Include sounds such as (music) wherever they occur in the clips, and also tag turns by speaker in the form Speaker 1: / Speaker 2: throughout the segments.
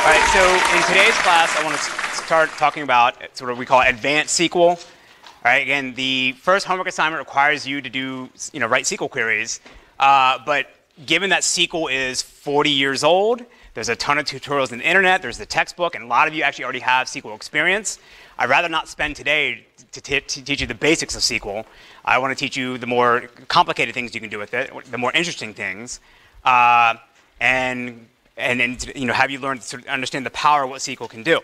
Speaker 1: All right, so in today's class, I want to start talking about sort of we call advanced SQL. All right, again, the first homework assignment requires you to do, you know, write SQL queries. Uh, but given that SQL is 40 years old, there's a ton of tutorials on the internet, there's the textbook, and a lot of you actually already have SQL experience. I'd rather not spend today to, to teach you the basics of SQL. I want to teach you the more complicated things you can do with it, the more interesting things. Uh, and and, then you know, have you learn to understand the power of what SQL can do.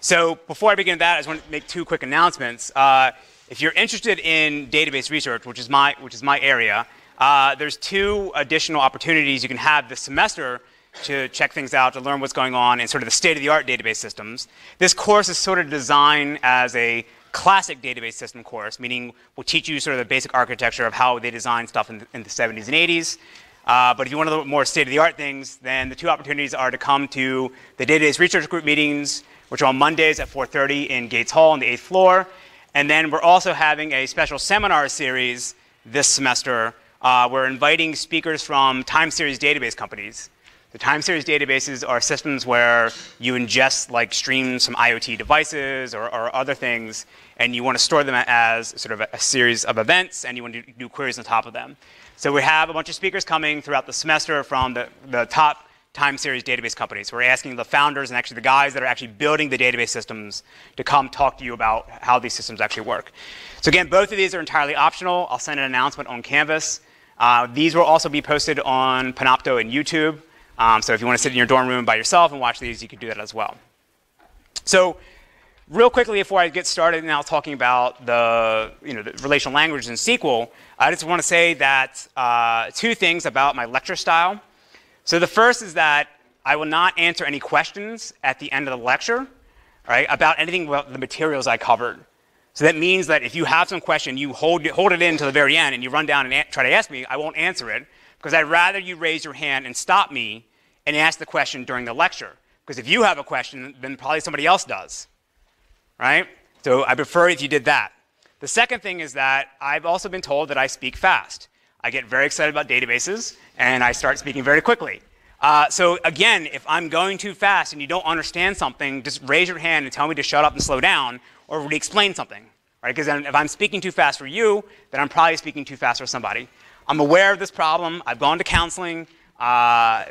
Speaker 1: So before I begin that, I just want to make two quick announcements. Uh, if you're interested in database research, which is my, which is my area, uh, there's two additional opportunities you can have this semester to check things out, to learn what's going on in sort of the state-of-the-art database systems. This course is sort of designed as a classic database system course, meaning we'll teach you sort of the basic architecture of how they design stuff in the, in the 70s and 80s. Uh, but if you want little more state-of-the-art things, then the two opportunities are to come to the database research group meetings, which are on Mondays at 4.30 in Gates Hall on the eighth floor. And then we're also having a special seminar series this semester. Uh, we're inviting speakers from time series database companies. The time series databases are systems where you ingest like streams from IoT devices or, or other things, and you want to store them as sort of a, a series of events, and you want to do queries on top of them. So we have a bunch of speakers coming throughout the semester from the, the top time series database companies. We're asking the founders and actually the guys that are actually building the database systems to come talk to you about how these systems actually work. So again, both of these are entirely optional. I'll send an announcement on Canvas. Uh, these will also be posted on Panopto and YouTube. Um, so if you want to sit in your dorm room by yourself and watch these, you can do that as well. So real quickly before I get started now talking about the, you know, the relational languages in SQL, I just want to say that uh, two things about my lecture style. So the first is that I will not answer any questions at the end of the lecture right, about anything about the materials I covered. So that means that if you have some question, you hold hold it in to the very end and you run down and try to ask me, I won't answer it because I'd rather you raise your hand and stop me and ask the question during the lecture. Because if you have a question, then probably somebody else does, right? So I prefer if you did that. The second thing is that I've also been told that I speak fast. I get very excited about databases, and I start speaking very quickly. Uh, so again, if I'm going too fast and you don't understand something, just raise your hand and tell me to shut up and slow down, or re-explain something, right? Because if I'm speaking too fast for you, then I'm probably speaking too fast for somebody. I'm aware of this problem. I've gone to counseling, uh,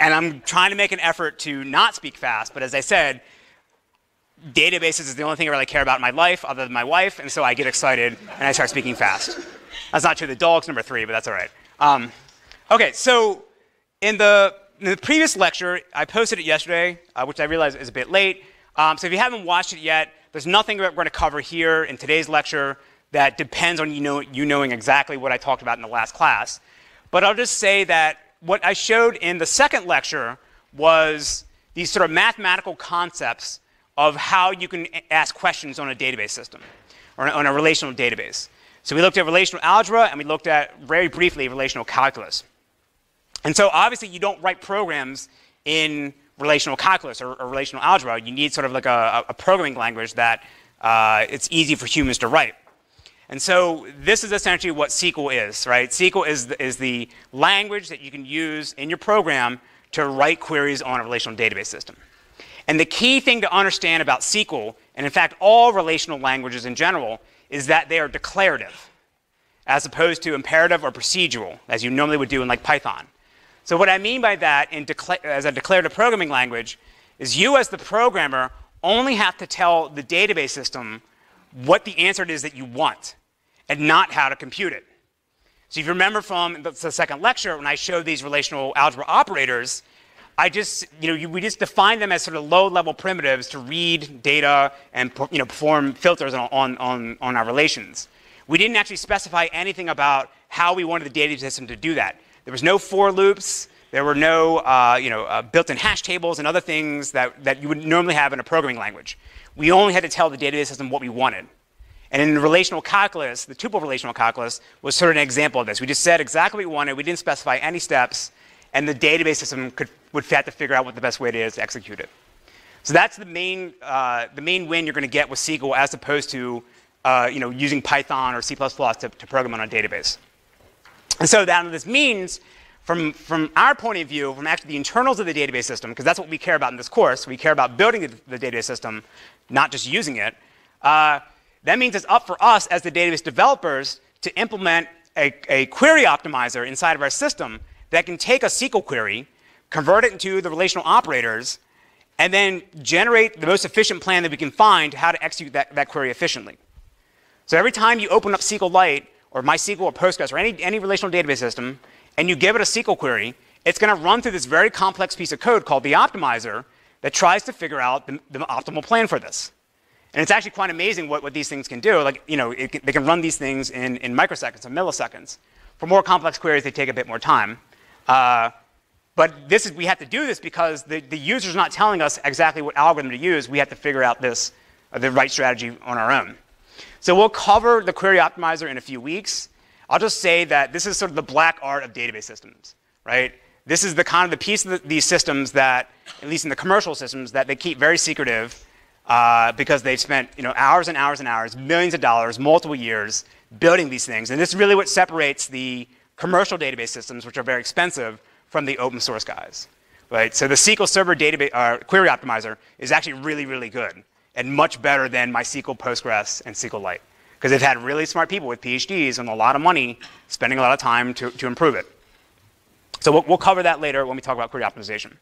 Speaker 1: and I'm trying to make an effort to not speak fast. But as I said, databases is the only thing I really care about in my life other than my wife, and so I get excited and I start speaking fast. That's not true. The dog's number three, but that's all right. Um, okay, so in the, in the, previous lecture, I posted it yesterday, uh, which I realize is a bit late. Um, so if you haven't watched it yet, there's nothing that we're going to cover here in today's lecture that depends on you, know, you knowing exactly what I talked about in the last class. But I'll just say that what I showed in the second lecture was these sort of mathematical concepts of how you can ask questions on a database system or on a relational database. So we looked at relational algebra and we looked at very briefly relational calculus. And so obviously you don't write programs in relational calculus or, or relational algebra. You need sort of like a, a programming language that uh, it's easy for humans to write. And so this is essentially what SQL is, right? SQL is the, is the language that you can use in your program to write queries on a relational database system. And the key thing to understand about SQL, and in fact all relational languages in general, is that they are declarative, as opposed to imperative or procedural, as you normally would do in like Python. So what I mean by that as a declarative programming language is you as the programmer only have to tell the database system what the answer is that you want and not how to compute it. So if you remember from the second lecture when I showed these relational algebra operators, I just, you know, we just define them as sort of low-level primitives to read data and, you know, perform filters on, on, on our relations. We didn't actually specify anything about how we wanted the data system to do that. There was no for loops. There were no, uh, you know, uh, built-in hash tables and other things that, that you would normally have in a programming language. We only had to tell the database system what we wanted. And in relational calculus, the tuple relational calculus was sort of an example of this. We just said exactly what we wanted. We didn't specify any steps and the database system could, would have to figure out what the best way it is to execute it. So that's the main, uh, the main win you're going to get with SQL as opposed to uh, you know, using Python or C++ to, to program on a database. And so that this means from, from our point of view, from actually the internals of the database system, because that's what we care about in this course, we care about building the, the database system, not just using it, uh, that means it's up for us as the database developers to implement a, a query optimizer inside of our system that can take a SQL query, convert it into the relational operators, and then generate the most efficient plan that we can find how to execute that, that query efficiently. So every time you open up SQLite or MySQL or Postgres or any, any relational database system, and you give it a SQL query, it's going to run through this very complex piece of code called the optimizer that tries to figure out the, the optimal plan for this. And it's actually quite amazing what, what these things can do. Like, you know, it, they can run these things in, in microseconds or milliseconds. For more complex queries, they take a bit more time. Uh, but this is, we have to do this because the, the user's not telling us exactly what algorithm to use. We have to figure out this, uh, the right strategy on our own. So we'll cover the query optimizer in a few weeks. I'll just say that this is sort of the black art of database systems, right? This is the kind of the piece of the, these systems that, at least in the commercial systems, that they keep very secretive uh, because they've spent you know, hours and hours and hours, millions of dollars, multiple years building these things. And this is really what separates the commercial database systems, which are very expensive, from the open source guys. Right? So the SQL Server database, uh, query optimizer is actually really, really good and much better than MySQL, Postgres, and SQLite because they've had really smart people with PhDs and a lot of money spending a lot of time to, to improve it. So we'll, we'll cover that later when we talk about query optimization.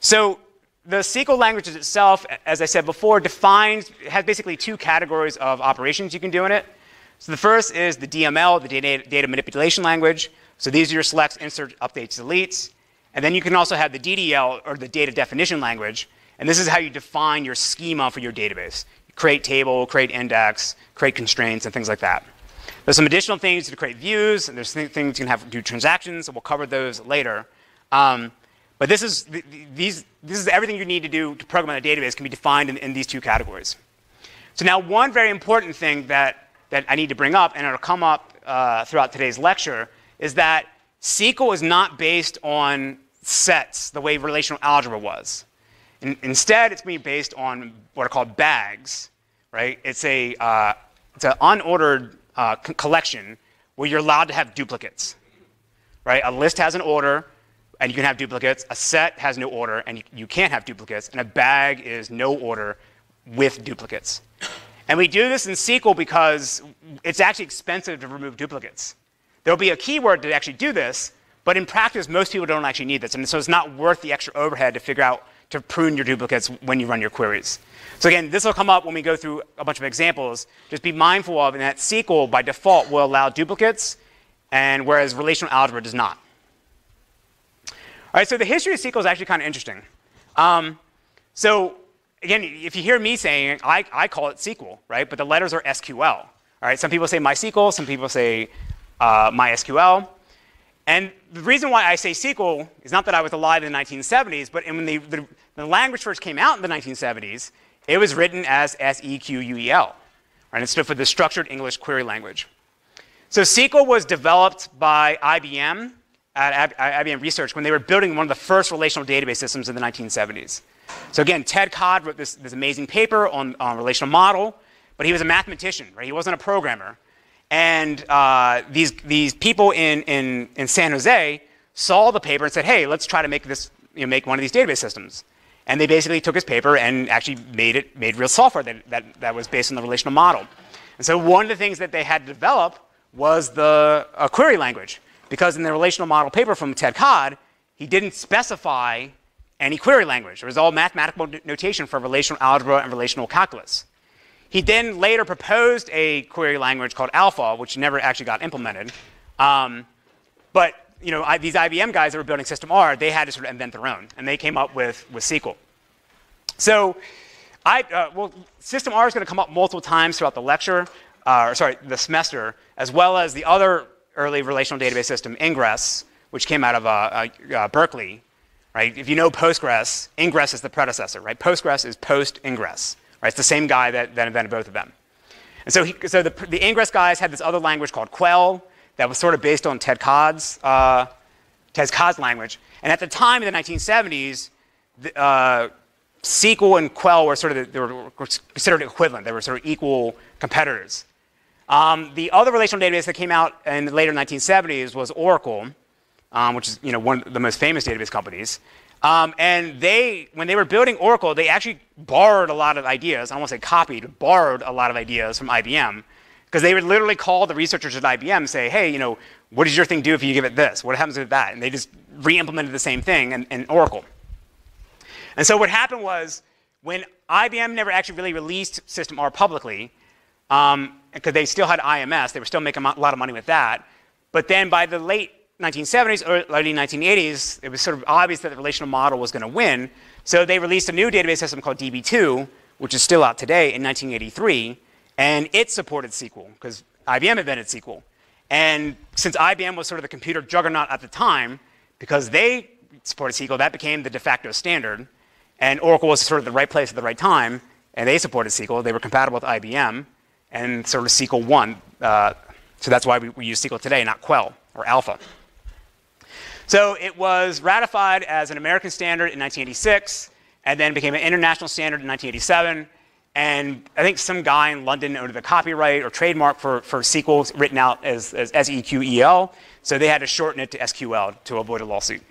Speaker 1: So the SQL language itself, as I said before, defines, has basically two categories of operations you can do in it. So the first is the DML, the data, data manipulation language. So these are your selects, inserts, updates, deletes. And then you can also have the DDL, or the data definition language. And this is how you define your schema for your database. You create table, create index, create constraints, and things like that. There's some additional things to create views, and there's things you can have do transactions, and we'll cover those later. Um, but this is, these, this is everything you need to do to program a database can be defined in, in these two categories. So now one very important thing that, that I need to bring up, and it'll come up uh, throughout today's lecture, is that SQL is not based on sets the way relational algebra was. In, instead, it's being based on what are called bags, right? It's a uh, it's an unordered uh, collection where you're allowed to have duplicates, right? A list has an order, and you can have duplicates. A set has no order, and you can't have duplicates. And a bag is no order with duplicates. And we do this in SQL because it's actually expensive to remove duplicates. There'll be a keyword to actually do this, but in practice, most people don't actually need this. And so it's not worth the extra overhead to figure out to prune your duplicates when you run your queries. So again, this will come up when we go through a bunch of examples. Just be mindful of that SQL by default will allow duplicates, and whereas relational algebra does not. All right, so the history of SQL is actually kind of interesting. Um, so again, if you hear me saying, I, I call it SQL, right? But the letters are SQL. All right, some people say MySQL, some people say uh, MySQL. And the reason why I say SQL is not that I was alive in the 1970s, but when the, the, the language first came out in the 1970s, it was written as S-E-Q-U-E-L. Right? It stood for the Structured English Query Language. So SQL was developed by IBM at IBM Research when they were building one of the first relational database systems in the 1970s. So again, Ted Codd wrote this, this amazing paper on, on relational model, but he was a mathematician, right? He wasn't a programmer. And uh, these, these people in, in, in San Jose saw the paper and said, hey, let's try to make this, you know, make one of these database systems. And they basically took his paper and actually made it, made real software that, that, that was based on the relational model. And so one of the things that they had to develop was the query language because in the relational model paper from Ted Codd, he didn't specify any query language. It was all mathematical notation for relational algebra and relational calculus. He then later proposed a query language called Alpha, which never actually got implemented. Um, but you know, I, these IBM guys that were building System R, they had to sort of invent their own, and they came up with, with SQL. So, I, uh, well, System R is going to come up multiple times throughout the lecture, uh, or sorry, the semester, as well as the other early relational database system, Ingres, which came out of uh, uh, Berkeley, right? If you know Postgres, Ingres is the predecessor, right? Postgres is post-Ingres, right? It's the same guy that, that invented both of them. And so, he, so the, the Ingres guys had this other language called QUEL that was sort of based on Ted Codd's, uh, Ted Codd's language. And at the time in the 1970s, the, uh, SQL and QUEL were sort of, they were considered equivalent. They were sort of equal competitors. Um, the other relational database that came out in the later 1970s was Oracle. Um, which is you know one of the most famous database companies. Um, and they, when they were building Oracle, they actually borrowed a lot of ideas. I won't say copied, borrowed a lot of ideas from IBM, because they would literally call the researchers at IBM and say, "Hey, you know, what does your thing do if you give it this? What happens with that?" And they just re-implemented the same thing in, in Oracle. And so what happened was when IBM never actually really released System R publicly, because um, they still had IMS, they were still making a lot of money with that. But then by the late 1970s, or early 1980s, it was sort of obvious that the relational model was going to win. So they released a new database system called DB2, which is still out today in 1983, and it supported SQL because IBM invented SQL. And since IBM was sort of the computer juggernaut at the time, because they supported SQL, that became the de facto standard. And Oracle was sort of the right place at the right time, and they supported SQL. They were compatible with IBM, and sort of SQL won. Uh, so that's why we, we use SQL today, not QUEL or Alpha. So it was ratified as an American standard in 1986, and then became an international standard in 1987. And I think some guy in London owned the copyright or trademark for, for SQL written out as, as S-E-Q-E-L. So they had to shorten it to SQL to avoid a lawsuit.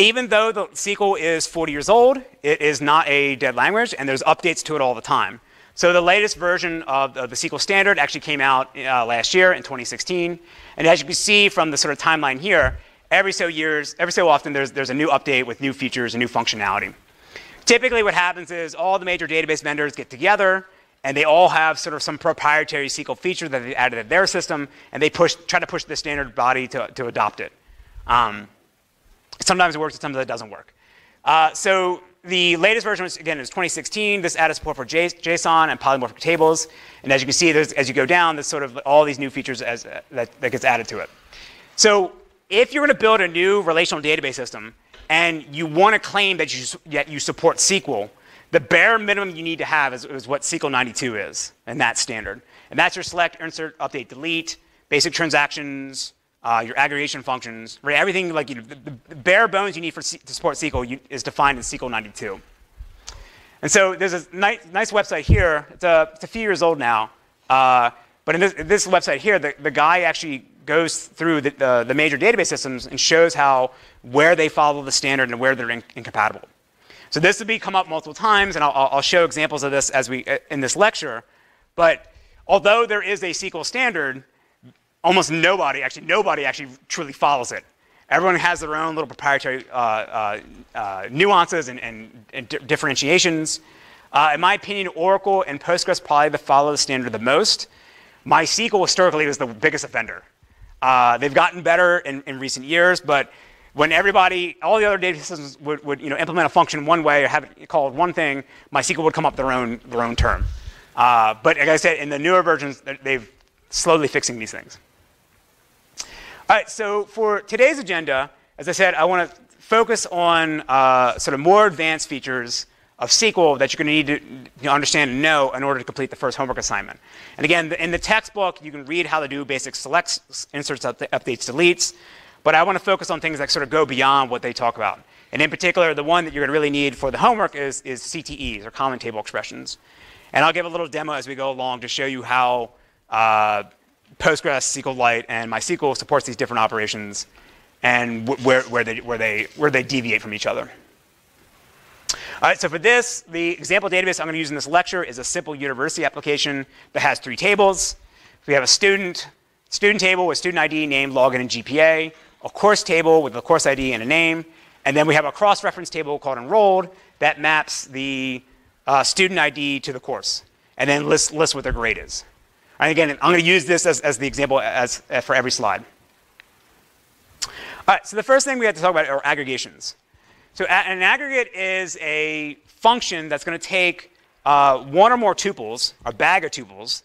Speaker 1: Even though the SQL is 40 years old, it is not a dead language, and there's updates to it all the time. So the latest version of, the SQL standard actually came out uh, last year in 2016. And as you can see from the sort of timeline here, every so years, every so often, there's, there's a new update with new features and new functionality. Typically, what happens is all the major database vendors get together, and they all have sort of some proprietary SQL feature that they added to their system, and they push, try to push the standard body to, to adopt it. Um, sometimes it works, sometimes it doesn't work. Uh, so the latest version, was, again, is 2016. This added support for JSON and polymorphic tables. And as you can see, as you go down, there's sort of all these new features as, uh, that, that gets added to it. So if you're going to build a new relational database system and you want to claim that you, that you support SQL, the bare minimum you need to have is, is what SQL 92 is, and that's standard. And that's your select, insert, update, delete, basic transactions, uh, your aggregation functions, right? Everything like you know, the, the, bare bones you need for C to support SQL you, is defined in SQL 92. And so there's a nice, nice website here. It's a, it's a, few years old now. Uh, but in this, this, website here, the, the guy actually goes through the, the, the, major database systems and shows how where they follow the standard and where they're in, incompatible. So this will be come up multiple times, and I'll, I'll show examples of this as we in this lecture. But although there is a SQL standard, almost nobody, actually nobody actually truly follows it. Everyone has their own little proprietary uh, uh, uh, nuances and, and, and differentiations. Uh, in my opinion, Oracle and Postgres probably the follow the standard the most. MySQL historically was the biggest offender. Uh, they've gotten better in, in, recent years, but when everybody, all the other data systems would, would you know, implement a function one way or have it called one thing, MySQL would come up their own, their own term. Uh, but like I said, in the newer versions, they've slowly fixing these things. All right, so for today's agenda, as I said, I want to focus on uh, sort of more advanced features of SQL that you're going to need to understand and know in order to complete the first homework assignment. And again, in the textbook, you can read how to do basic selects, inserts, updates, deletes. But I want to focus on things that sort of go beyond what they talk about. And in particular, the one that you're going to really need for the homework is, is CTEs, or common table expressions. And I'll give a little demo as we go along to show you how uh, Postgres, SQLite, and MySQL supports these different operations and where, where, they, where, they, where they deviate from each other. All right, so for this, the example database I'm going to use in this lecture is a simple university application that has three tables. We have a student, student table with student ID, name, login, and GPA, a course table with a course ID and a name, and then we have a cross-reference table called enrolled that maps the uh, student ID to the course, and then lists, lists what their grade is. And again, I'm going to use this as, as the example as, as for every slide. All right, so the first thing we have to talk about are aggregations. So an aggregate is a function that's going to take uh, one or more tuples, a bag of tuples,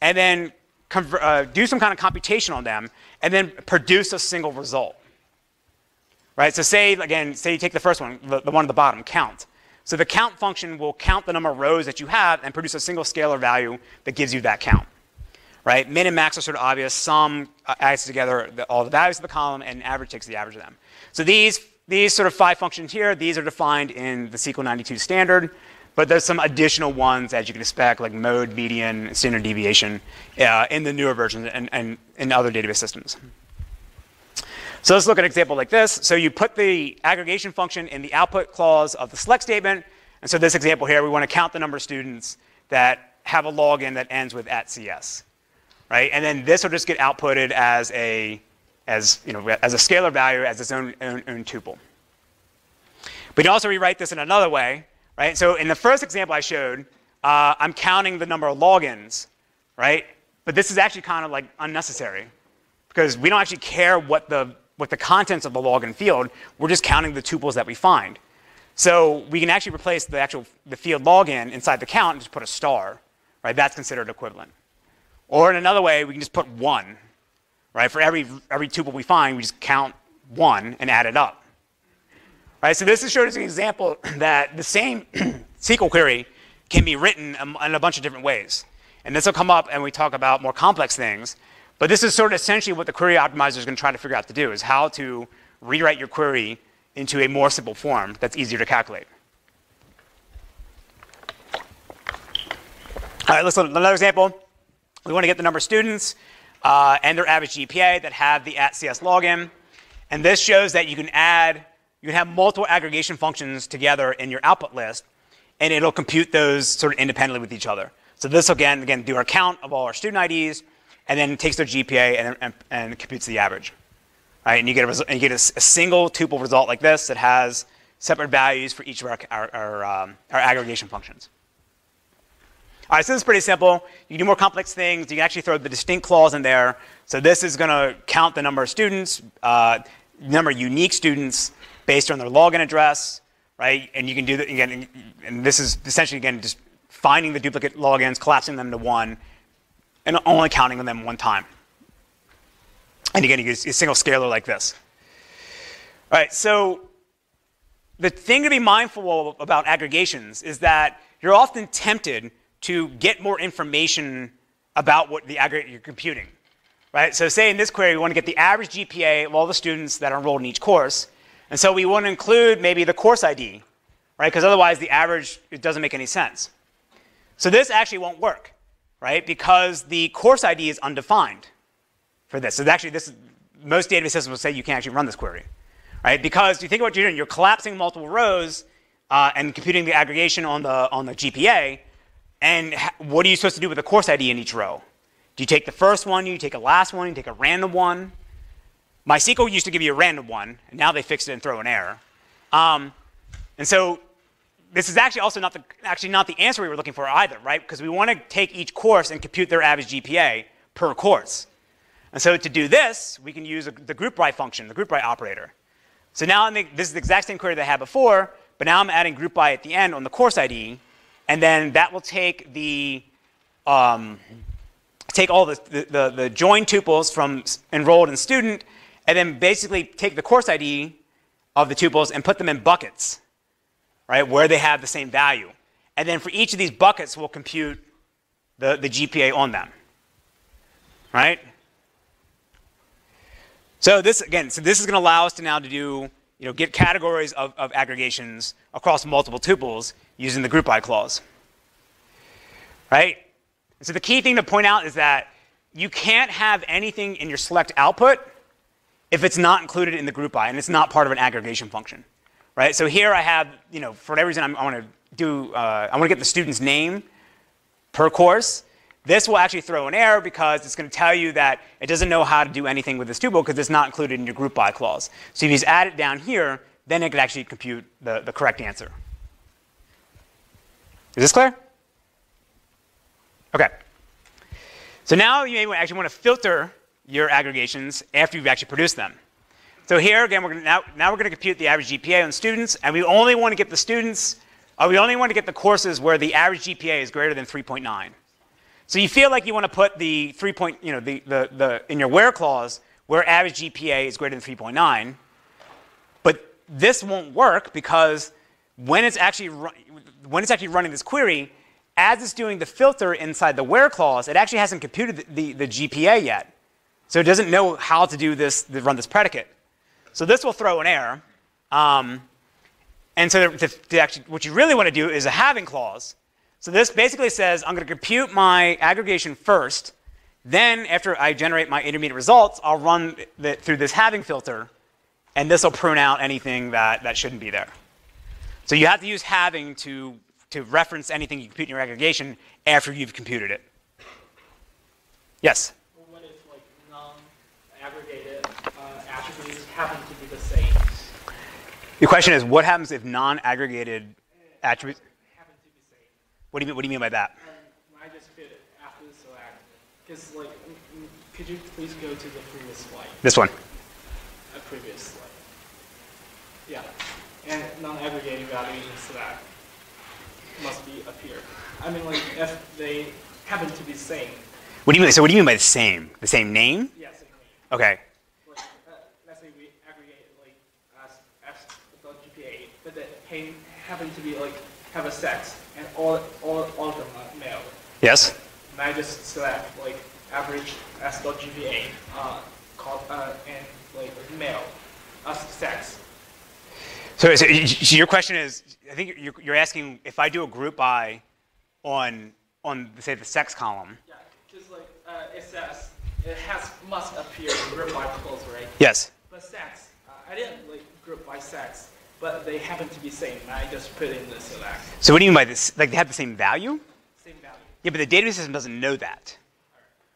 Speaker 1: and then uh, do some kind of computation on them, and then produce a single result. Right? So say, again, say you take the first one, the, the one at the bottom, count. So the count function will count the number of rows that you have and produce a single scalar value that gives you that count right? Min and max are sort of obvious. Sum uh, adds together the, all the values of the column, and average takes the average of them. So these, these sort of five functions here, these are defined in the SQL 92 standard, but there's some additional ones as you can expect, like mode, median, standard deviation, uh, in the newer versions and, and in other database systems. So let's look at an example like this. So you put the aggregation function in the output clause of the select statement. And so this example here, we want to count the number of students that have a login that ends with at CS, right? And then this will just get outputted as a, as, you know, as a scalar value as its own, own, own tuple. We can also rewrite this in another way, right? So in the first example I showed, uh, I'm counting the number of logins, right? But this is actually kind of like unnecessary because we don't actually care what the, what the contents of the login field, we're just counting the tuples that we find. So we can actually replace the actual the field login inside the count and just put a star, right? That's considered equivalent. Or in another way, we can just put one, right? For every every tuple we find, we just count one and add it up. Right? So this is showed as an example (clears throat) that the same (clears throat) SQL query can be written um, in a bunch of different ways. And this will come up and we talk about more complex things. But this is sort of essentially what the query optimizer is going to try to figure out to do is how to rewrite your query into a more simple form that's easier to calculate. All right, let's look at another example. We want to get the number of students uh, and their average GPA that have the at CS login. And this shows that you can add, you can have multiple aggregation functions together in your output list, and it'll compute those sort of independently with each other. So this will again, again do our count of all our student IDs, and then takes their GPA and, and, and computes the average. Right? And you get, a, and you get a, a, single tuple result like this that has separate values for each of our, our, our, um, our aggregation functions. All right, so this is pretty simple. You can do more complex things. You can actually throw the distinct clause in there. So this is going to count the number of students, uh, number of unique students based on their login address, right? And you can do that again. And this is essentially again just finding the duplicate logins, collapsing them to one, and only counting them one time. And again, you use a single scalar like this. All right, so the thing to be mindful about aggregations is that you're often tempted to get more information about what the aggregate you're computing. Right? So say in this query, we want to get the average GPA of all the students that are enrolled in each course. And so we want to include maybe the course ID, right? Because otherwise the average, it doesn't make any sense. So this actually won't work, right? Because the course ID is undefined for this. So actually, this most database systems will say you can't actually run this query, right? Because you think about what you're doing, you're collapsing multiple rows uh, and computing the aggregation on the on the GPA. And what are you supposed to do with the course ID in each row? Do you take the first one? Do you take a last one? Do you take a random one? MySQL used to give you a random one, and now they fixed it and throw an error. Um, and so this is actually also not the actually not the answer we were looking for either, right? Because we want to take each course and compute their average GPA per course. And so to do this, we can use the group by function, the group by operator. So now the, this is the exact same query that I had before, but now I'm adding group by at the end on the course ID, and then that will take the um, take all the, the, the, join tuples from enrolled and student, and then basically take the course ID of the tuples and put them in buckets, right, where they have the same value. And then for each of these buckets, we'll compute the, the GPA on them, right? So this, again, so this is going to allow us to now to do, you know, get categories of, of aggregations across multiple tuples using the group by clause. Right? So the key thing to point out is that you can't have anything in your select output if it's not included in the group by and it's not part of an aggregation function. Right? So here I have, you know, for whatever reason I'm, i want to do, uh, I want to get the student's name per course. This will actually throw an error because it's going to tell you that it doesn't know how to do anything with this tuple because it's not included in your group by clause. So if you just add it down here, then it could actually compute the, the correct answer. Is this clear? Okay. So now you may actually want to filter your aggregations after you've actually produced them. So here again, we're gonna, now, now we're going to compute the average GPA on students, and we only want to get the students, or we only want to get the courses where the average GPA is greater than 3.9. So you feel like you want to put the three point, you know, the, the, the, in your where clause where average GPA is greater than 3.9. But this won't work because when it's actually when it's actually running this query, as it's doing the filter inside the where clause, it actually hasn't computed the, the, the GPA yet. So it doesn't know how to do this, to run this predicate. So this will throw an error. Um, and so actually, what you really want to do is a having clause so this basically says I'm going to compute my aggregation first, Then after I generate my intermediate results, I'll run the, through this having filter, and this will prune out anything that, that shouldn't be there. So you have to use having to, to reference anything you compute in your aggregation after you've computed it. Yes?
Speaker 2: What if like non-aggregated uh, attributes happen to be the same?
Speaker 1: The question is, what happens if non-aggregated attributes?
Speaker 2: Happen to be same.
Speaker 1: What do you mean, what do you mean by that?
Speaker 2: Um, I just fit it after the select. Because like, mm, mm, could you please go to the previous slide?
Speaker 1: This one.
Speaker 2: A previous. And non-aggregated values in select must be up here. I mean, like if they happen to be same.
Speaker 1: What do you mean? So what do you mean by the same? The same name?
Speaker 2: Yeah, same name.
Speaker 1: Okay.
Speaker 2: Like, uh, let's say we aggregate like as f.gpa, but they happen to be like have a sex, and all all all of them are male.
Speaker 1: Yes.
Speaker 2: And I just select like average s.gpa, uh, called uh, and like male as sex.
Speaker 1: So, so your question is, I think you're, you're asking if I do a group by on on say the sex column.
Speaker 2: Yeah, just like uh, it says, it has must appear in group by clause, right?
Speaker 1: Yes.
Speaker 2: But sex, uh, I didn't like group by sex, but they happen to be same. I just put in the select
Speaker 1: So what do you mean by this? Like they have the same value?
Speaker 2: same value.
Speaker 1: Yeah, but the database system doesn't know that,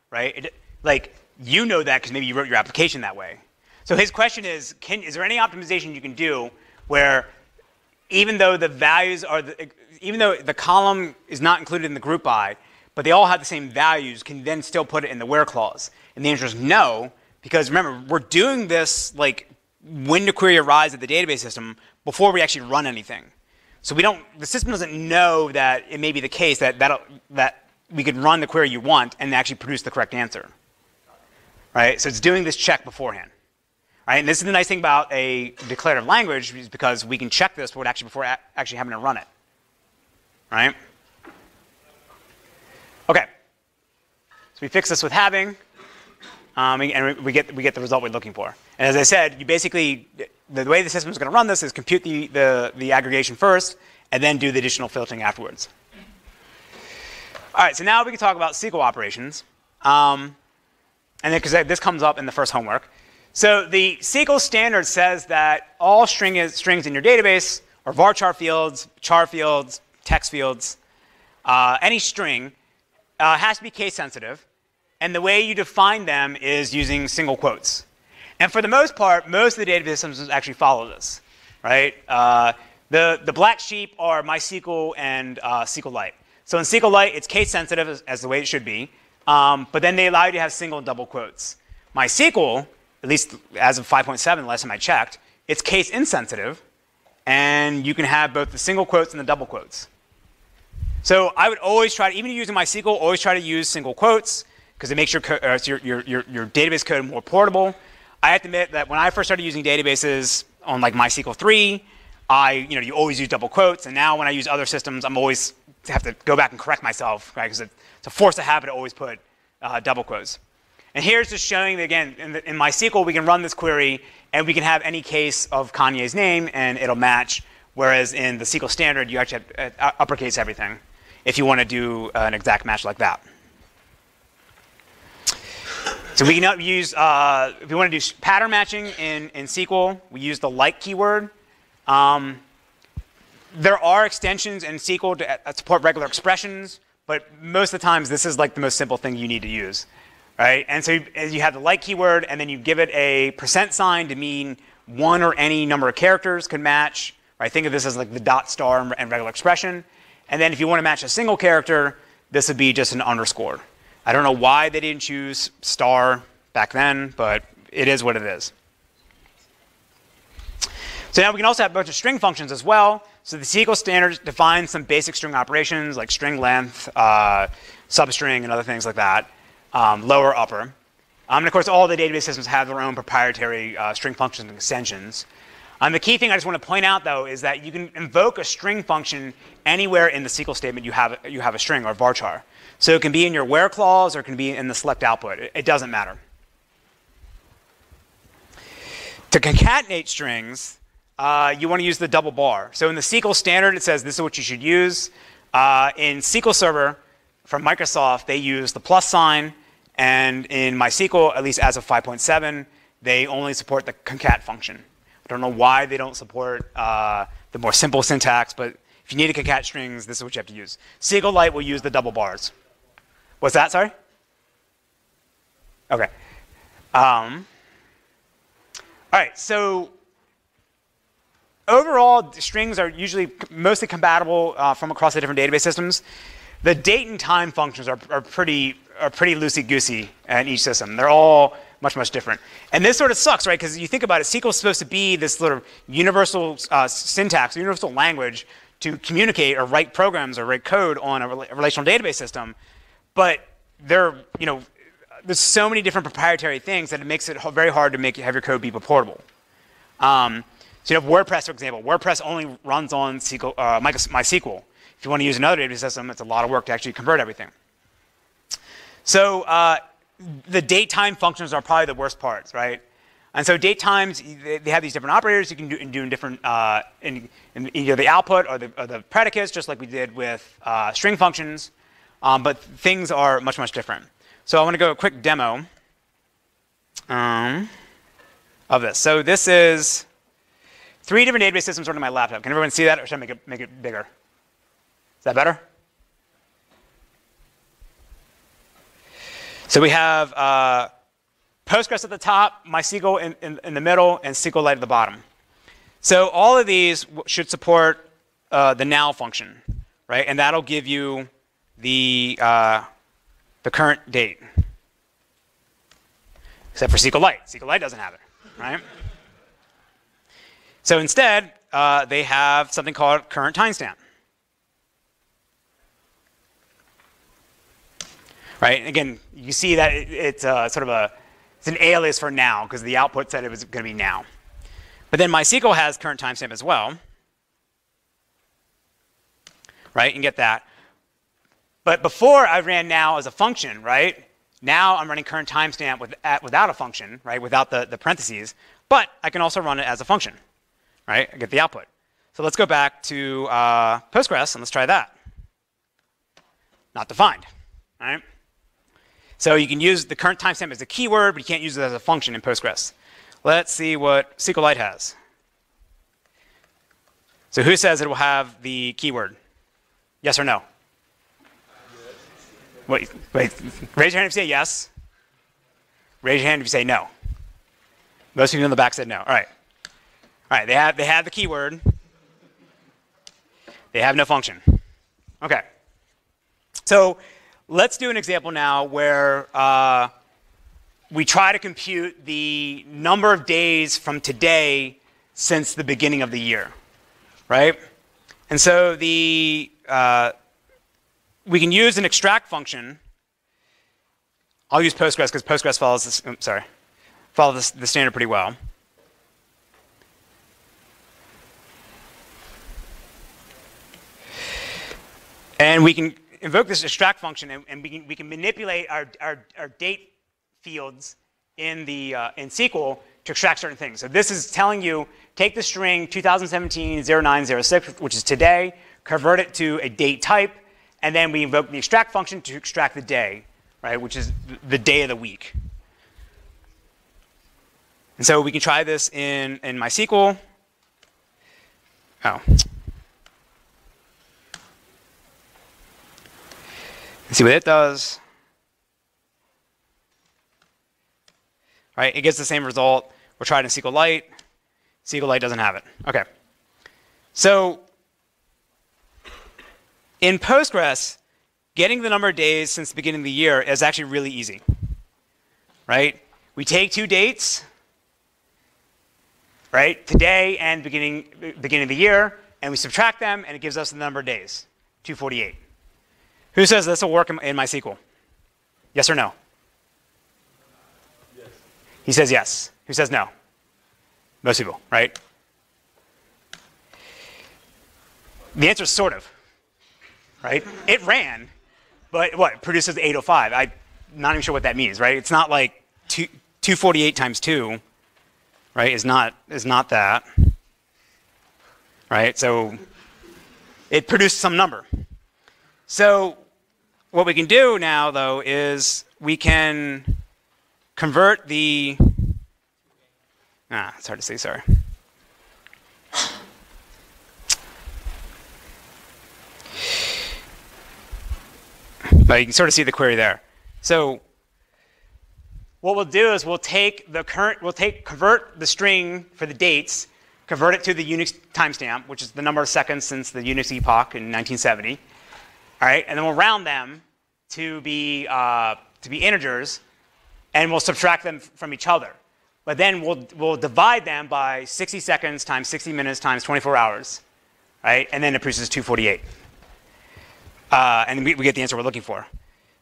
Speaker 1: right? It, like you know that because maybe you wrote your application that way. So his question is, can, is there any optimization you can do where even though the values are, the, even though the column is not included in the group by, but they all have the same values, can then still put it in the where clause? And the answer is no, because remember, we're doing this like when the query arrives at the database system before we actually run anything. So we don't, the system doesn't know that it may be the case that, that, that we could run the query you want and actually produce the correct answer. Right? So it's doing this check beforehand. Right? And this is the nice thing about a declarative language is because we can check this before actually, before actually having to run it. Right? Okay. So we fix this with having, um, and we get, we get the result we're looking for. And as I said, you basically, the way the system is going to run this is compute the, the, the aggregation first, and then do the additional filtering afterwards. All right, so now we can talk about SQL operations. Um, and because this comes up in the first homework. So the SQL standard says that all string is, strings in your database, or varchar fields, char fields, text fields, uh, any string, uh, has to be case sensitive. And the way you define them is using single quotes. And for the most part, most of the database systems actually follow this, right? Uh, the, the black sheep are MySQL and uh, SQLite. So in SQLite, it's case sensitive as, as the way it should be, um, but then they allow you to have single and double quotes. MySQL, at least as of 5.7, the last time I checked, it's case insensitive, and you can have both the single quotes and the double quotes. So I would always try to, even using MySQL, always try to use single quotes because it makes your, uh, your, your, your, your database code more portable. I have to admit that when I first started using databases on like MySQL 3, I, you know, you always use double quotes, and now when I use other systems, I'm always have to go back and correct myself, right? Because it's a force of habit to always put uh, double quotes. And here's just showing that, again, in, the, in MySQL, we can run this query, and we can have any case of Kanye's name, and it'll match, whereas in the SQL standard, you actually have to uh, uppercase everything if you want to do an exact match like that. So we can use, uh, if we want to do pattern matching in, in SQL, we use the like keyword. Um, there are extensions in SQL to uh, support regular expressions, but most of the times this is like the most simple thing you need to use, right? And so you, have the like keyword, and then you give it a percent sign to mean one or any number of characters can match, right? Think of this as like the dot star and regular expression. And then if you want to match a single character, this would be just an underscore. I don't know why they didn't choose star back then, but it is what it is. So now we can also have a bunch of string functions as well. So the SQL standard defines some basic string operations like string length, uh, substring, and other things like that, um, lower, upper. Um, and of course, all the database systems have their own proprietary uh, string functions and extensions. Um, the key thing I just want to point out, though, is that you can invoke a string function anywhere in the SQL statement you have, you have a string or varchar. So it can be in your where clause or it can be in the select output. It, it doesn't matter. To concatenate strings, uh, you want to use the double bar. So in the SQL standard, it says this is what you should use. Uh, in SQL Server from Microsoft, they use the plus sign, And in MySQL, at least as of 5.7, they only support the concat function. I don't know why they don't support uh, the more simple syntax, but if you need to concat strings, this is what you have to use. SQLite will use the double bars. What's that, sorry? Okay. Um, all right, so overall, strings are usually mostly compatible uh, from across the different database systems. The date and time functions are, are pretty are pretty loosey-goosey in each system. They're all much, much different. And this sort of sucks, right? Because you think about it, SQL is supposed to be this sort of universal uh, syntax, universal language to communicate or write programs or write code on a, a relational database system. But there, you know, there's so many different proprietary things that it makes it very hard to make have your code be portable. Um, so you have WordPress, for example. WordPress only runs on SQL, uh, MySQL. If you want to use another database system, it's a lot of work to actually convert everything. So uh, the date time functions are probably the worst parts, right? And so date times, they have these different operators you can do, do in different, uh, in, in, either the output or the, or the, predicates, just like we did with uh, string functions. Um, but things are much, much different. So I want to go a quick demo um, of this. So this is three different database systems running on my laptop. Can everyone see that, or should I make it, make it bigger? Is that better? So we have uh, Postgres at the top, MySQL in, in, in, the middle, and SQLite at the bottom. So all of these should support uh, the now function, right? And that'll give you the, uh, the current date. Except for SQLite. SQLite doesn't have it, right? So instead, uh, they have something called current timestamp. Right? Again, you see that it, it's uh, sort of a it's an alias for now because the output said it was going to be now. But then MySQL has current timestamp as well, right? And get that. But before I ran now as a function, right? Now I'm running current timestamp with, without a function, right? Without the, the parentheses. But I can also run it as a function, right? I get the output. So let's go back to uh, Postgres and let's try that. Not defined, right? So you can use the current timestamp as a keyword, but you can't use it as a function in Postgres. Let's see what SQLite has. So who says it will have the keyword? Yes or no? Wait, wait, raise your hand if you say yes. Raise your hand if you say no. Most of you in the back said no. All right. All right, they have, they have the keyword. They have no function. Okay. So let's do an example now where uh, we try to compute the number of days from today since the beginning of the year, right? And so the uh, we can use an extract function. I'll use Postgres because Postgres follows this. Sorry, follows the standard pretty well. And we can invoke this extract function and, and we, can, we, can, manipulate our, our, our, date fields in, the, uh, in SQL to extract certain things. So this is telling you, take the string 2017-0906, which is today, convert it to a date type, and then we invoke the extract function to extract the day, right, which is the day of the week. And so we can try this in, in MySQL. Oh, see what it does. Right, it gets the same result. We're trying to SQLite. SQLite doesn't have it. Okay. So in Postgres, getting the number of days since the beginning of the year is actually really easy. Right? We take two dates, right? Today and beginning beginning of the year, and we subtract them, and it gives us the number of days, 248. Who says this will work in, MySQL? Yes or no? Yes. He says yes. Who says no? Most people, right? The answer is sort of, right? It ran, but what? Produces 805. I'm not even sure what that means, right? It's not like two, 248 times 2, right, is not, is not that, right? So it produced some number. So what we can do now, though, is we can convert the, ah, it's hard to see, sorry. But you can sort of see the query there. So what we'll do is we'll take the current, we'll take, convert the string for the dates, convert it to the Unix timestamp, which is the number of seconds since the Unix epoch in 1970. All right, and then we'll round them to be, uh, to be integers, and we'll subtract them from each other. But then we'll, we'll divide them by 60 seconds times 60 minutes times 24 hours, right? And then it produces 248. Uh, and we, we, get the answer we're looking for.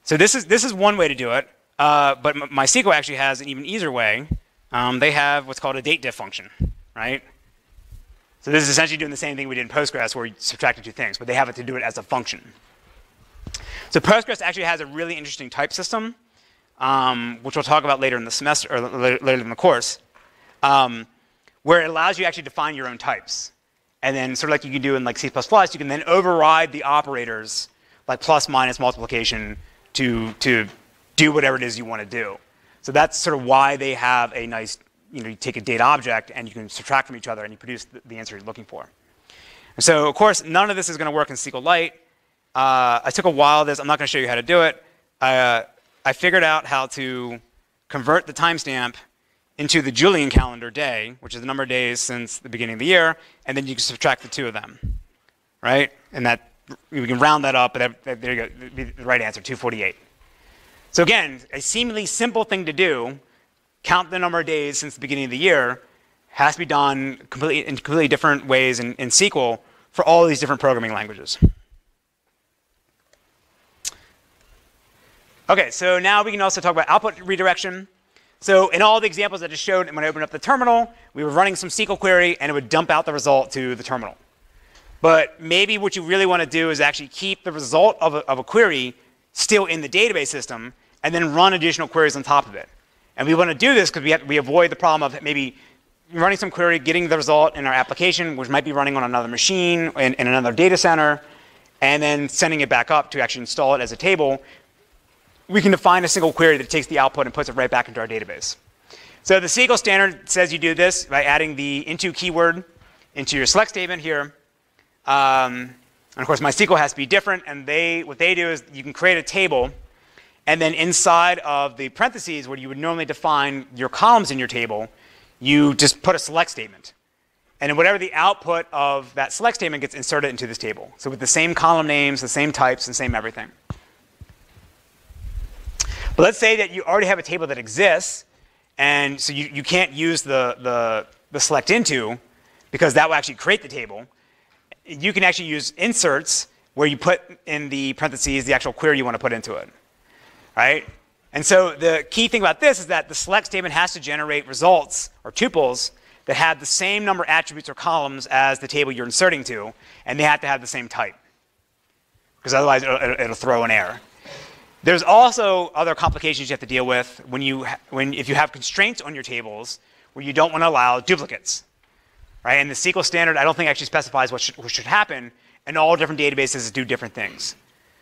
Speaker 1: So this is, this is one way to do it, uh, but MySQL actually has an even easier way. Um, they have what's called a date diff function, right? So this is essentially doing the same thing we did in Postgres where you subtracted two things, but they have it to do it as a function. So Postgres actually has a really interesting type system, um, which we'll talk about later in the semester, or later in the course, um, where it allows you actually to define your own types. And then sort of like you can do in like C++, you can then override the operators like plus, minus, multiplication to, to do whatever it is you want to do. So that's sort of why they have a nice, you know, you take a data object and you can subtract from each other and you produce the, answer you're looking for. And so, of course, none of this is going to work in SQLite. Uh, I took a while this. I'm not going to show you how to do it. Uh, I figured out how to convert the timestamp into the Julian calendar day, which is the number of days since the beginning of the year, and then you can subtract the two of them, right? And that we can round that up, but that, there you go, the right answer, 248. So again, a seemingly simple thing to do, count the number of days since the beginning of the year, has to be done completely in completely different ways in, in SQL for all these different programming languages. Okay, so now we can also talk about output redirection. So in all the examples I just showed, when I opened up the terminal, we were running some SQL query, and it would dump out the result to the terminal. But maybe what you really want to do is actually keep the result of a, of a query still in the database system and then run additional queries on top of it. And we want to do this because we, we avoid the problem of maybe running some query, getting the result in our application, which might be running on another machine in, in another data center, and then sending it back up to actually install it as a table. We can define a single query that takes the output and puts it right back into our database. So the SQL standard says you do this by adding the into keyword into your select statement here. Um, and of course, MySQL has to be different, and they, what they do is you can create a table, and then inside of the parentheses where you would normally define your columns in your table, you just put a select statement. And then whatever the output of that select statement gets inserted into this table. So with the same column names, the same types, and same everything. But let's say that you already have a table that exists, and so you, you can't use the, the, the select into, because that will actually create the table you can actually use inserts where you put in the parentheses the actual query you want to put into it, right? And so the key thing about this is that the select statement has to generate results or tuples that have the same number of attributes or columns as the table you're inserting to, and they have to have the same type, because otherwise it'll, it'll throw an error. There's also other complications you have to deal with when you, when, if you have constraints on your tables where you don't want to allow duplicates right? And the SQL standard, I don't think actually specifies what should, what should happen, and all different databases do different things.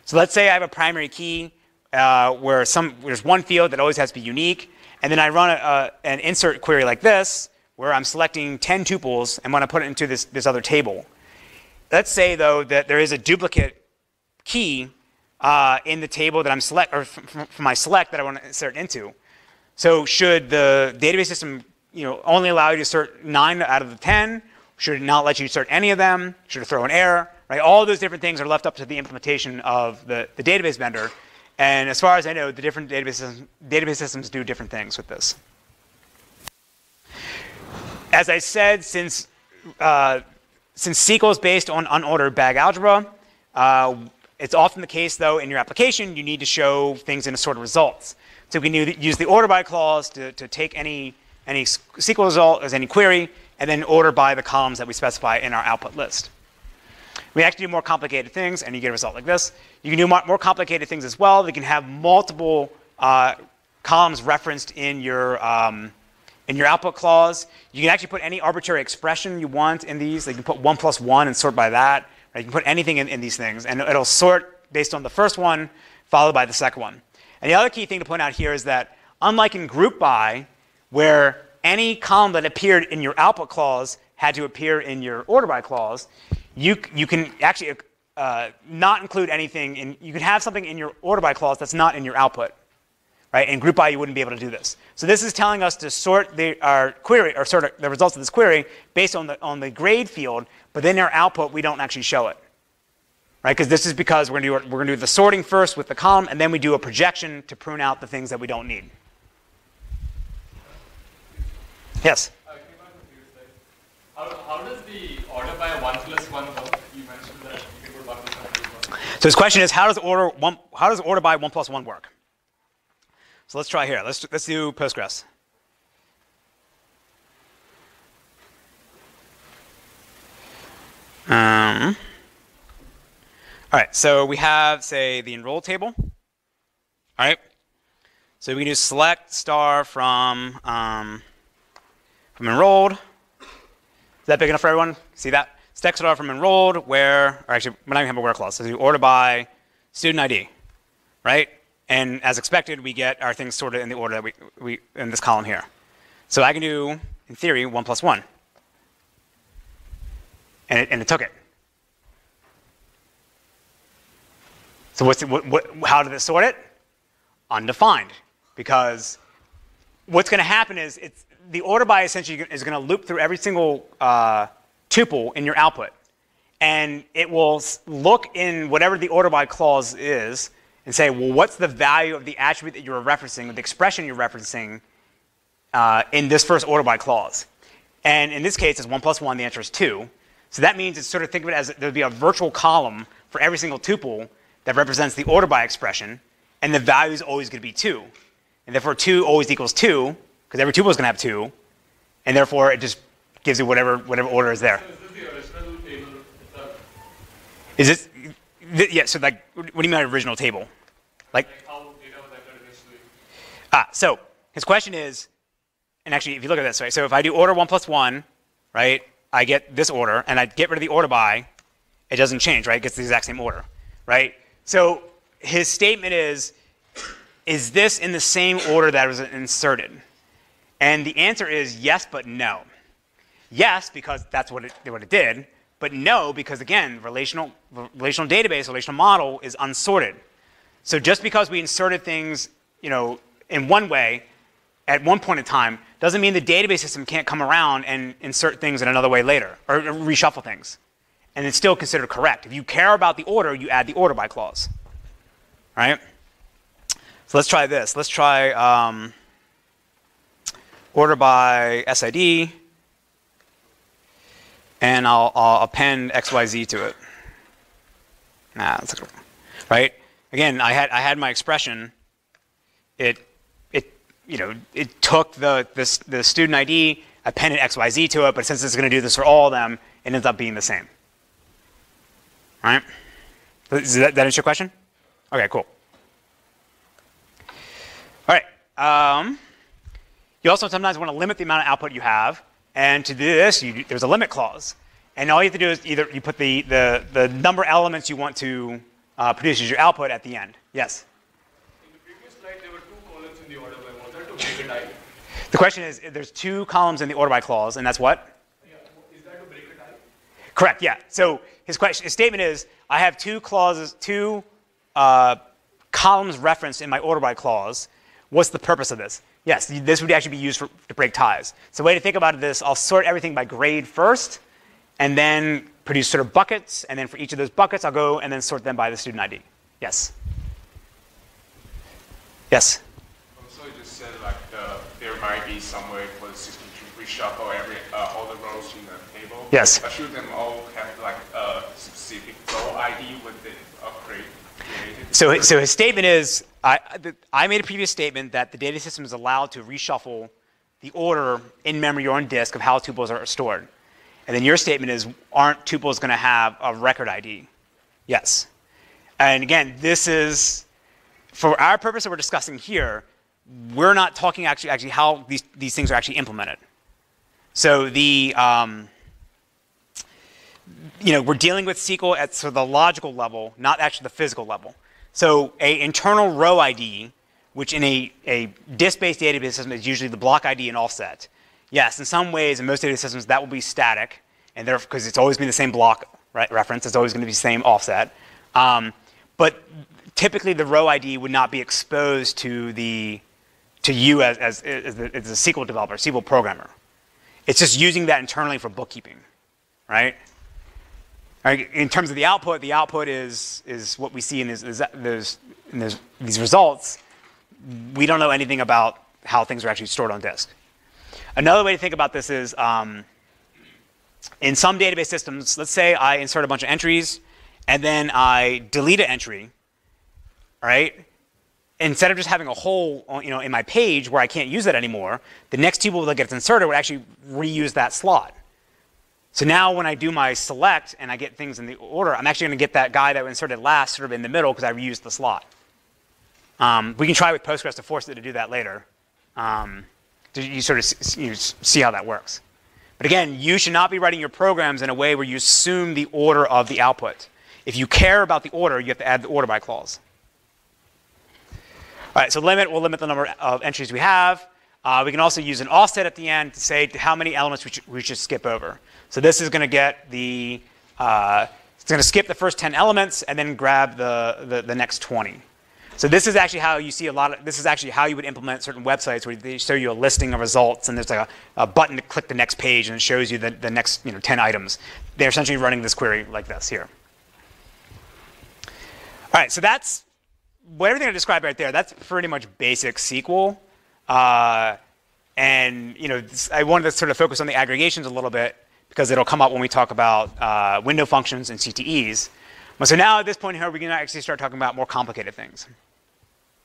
Speaker 1: So let's say I have a primary key uh, where some, there's one field that always has to be unique, and then I run a, an insert query like this, where I'm selecting 10 tuples and want to put it into this, this other table. Let's say, though, that there is a duplicate key uh, in the table that I'm select, or from my select that I want to insert into. So should the database system you know, only allow you to insert nine out of the 10? Should it not let you insert any of them? Should it throw an error? Right? All those different things are left up to the implementation of the, the database vendor. And as far as I know, the different database systems, database systems do different things with this. As I said, since, uh, since SQL is based on unordered bag algebra, uh, it's often the case, though, in your application, you need to show things in a assorted results. So we can use the order by clause to, to take any any SQL result as any query, and then order by the columns that we specify in our output list. We actually do more complicated things, and you get a result like this. You can do more complicated things as well. We can have multiple uh, columns referenced in your, um, in your output clause. You can actually put any arbitrary expression you want in these. you can put 1 plus 1 and sort by that. Right? You can put anything in, in these things, and it'll sort based on the first one, followed by the second one. And the other key thing to point out here is that unlike in group by, where any column that appeared in your output clause had to appear in your order by clause, you, you can actually uh, not include anything in, you can have something in your order by clause that's not in your output. Right? In group by, you wouldn't be able to do this. So this is telling us to sort the, our query, or sort the results of this query based on the, on the grade field, but then in our output, we don't actually show it. Right? Because this is because we're going to do, we're going to do the sorting first with the column, and then we do a projection to prune out the things that we don't need. Yes?
Speaker 3: Uh, how, how does the order by 1 plus 1 work? You mentioned that you put 1 plus 1 plus 1.
Speaker 1: So his question is, how does order one, how does order by 1 plus 1 work? So let's try here. Let's, let's do Postgres. Um, all right, so we have, say, the enroll table. All right. So we can do select star from, um, from enrolled. Is that big enough for everyone? See that? Select star from enrolled, where, or actually, we're not even have a where clause. So we order by student ID, right? And as expected, we get our things sorted in the order that we, we in this column here. So I can do, in theory, 1 plus 1. And it, and it took it. So what's it, what, what, how did it sort it? Undefined. Because what's going to happen is it's, the order by essentially is going to loop through every single uh, tuple in your output. And it will look in whatever the order by clause is and say, well, what's the value of the attribute that you're referencing, the expression you're referencing uh, in this first order by clause? And in this case, it's 1 plus 1, the answer is 2. So that means it's sort of think of it as there would be a virtual column for every single tuple that represents the order by expression, and the value is always going to be 2. And therefore, 2 always equals 2, because every tuple is going to have 2, and therefore it just gives you whatever, whatever order is there.
Speaker 3: So is this the original table itself?
Speaker 1: Is this, th- yeah, so like, what do you mean by original table? Like,
Speaker 3: Like how data was entered initially?
Speaker 1: ah, so his question is, and actually, if you look at this, right, so if I do order 1 plus 1, right, I get this order, and I get rid of the order by, it doesn't change, right? It gets the exact same order, right? So his statement is, is this in the same order that was inserted? And the answer is yes, but no. Yes, because that's what it, what it did, but no, because again, relational, relational database, relational model is unsorted. So just because we inserted things, you know, in one way at one point in time doesn't mean the database system can't come around and insert things in another way later or reshuffle things. And it's still considered correct. If you care about the order, you add the order by clause. Right? So let's try this. Let's try um, order by SID, and I'll, I'll append XYZ to it. Nah, that's right? Again, I had, I had my expression. It, it, you know, it took the, this, the student ID, appended XYZ to it, but since it's going to do this for all of them, it ends up being the same. All right? Does that, that answer your question? Okay, cool. All right. Um, you also sometimes want to limit the amount of output you have. And to do this, you, there's a limit clause. And all you have to do is either you put the, the, the number elements you want to uh, produce as your output at the end. Yes?
Speaker 3: In the previous slide, there were two columns in the order by. Was that to break it out?
Speaker 1: The question is, there's two columns in the order by clause, and that's what?
Speaker 3: Yeah. Is that to break it out?
Speaker 1: Correct, yeah. So his question, his statement is, I have two clauses, two uh, columns referenced in my order by clause. What's the purpose of this? Yes, this would actually be used for, to break ties. So the way to think about this, I'll sort everything by grade first, and then produce sort of buckets, and then for each of those buckets, I'll go and then sort them by the student ID. Yes? Yes?
Speaker 4: Also, you just said like uh, there might be somewhere for the system to reshuffle every uh, all the rows in the table.
Speaker 1: Yes.
Speaker 4: But should them all have like a specific row ID with the upgrade?
Speaker 1: So, so his statement is, I, I made a previous statement that the data system is allowed to reshuffle the order in memory or on disk of how tuples are stored. And then your statement is, aren't tuples going to have a record ID? Yes. And again, this is, for our purpose that we're discussing here, we're not talking actually, actually how these, these things are actually implemented. So the, um, you know, we're dealing with SQL at sort of the logical level, not actually the physical level. So a internal row ID which in a, a disk-based database system is usually the block ID and offset. Yes, in some ways, in most database systems, that will be static, and therefore, because it's always been the same block right, reference, it's always going to be the same offset. Um, but typically, the row ID would not be exposed to the to you as, as, as, as a SQL developer, SQL programmer. It's just using that internally for bookkeeping, right? In terms of the output, the output is, is what we see in, this, those, in these results. We don't know anything about how things are actually stored on disk. Another way to think about this is um, in some database systems, let's say I insert a bunch of entries and then I delete an entry, right? Instead of just having a hole you know, in my page where I can't use it anymore, the next tuple that gets inserted would actually reuse that slot. So now when I do my select and I get things in the order, I'm actually going to get that guy that was inserted last sort of in the middle because I reused the slot. Um, we can try with Postgres to force it to do that later. Um, you sort of you see how that works. But again, you should not be writing your programs in a way where you assume the order of the output. If you care about the order, you have to add the order by clause. All right, so limit, we'll limit the number of entries we have. Uh, we can also use an offset at the end to say how many elements we, we should skip over. So this is going to get the, uh, it's going to skip the first 10 elements and then grab the, the, the, next 20. So this is actually how you see a lot of, this is actually how you would implement certain websites where they show you a listing of results and there's like a, a button to click the next page and it shows you the, the next you know, 10 items. They're essentially running this query like this here. All right, so that's, what everything I described right there, that's pretty much basic SQL. Uh, and you know, I wanted to sort of focus on the aggregations a little bit because it'll come up when we talk about uh, window functions and CTEs. So now at this point here, we can actually start talking about more complicated things.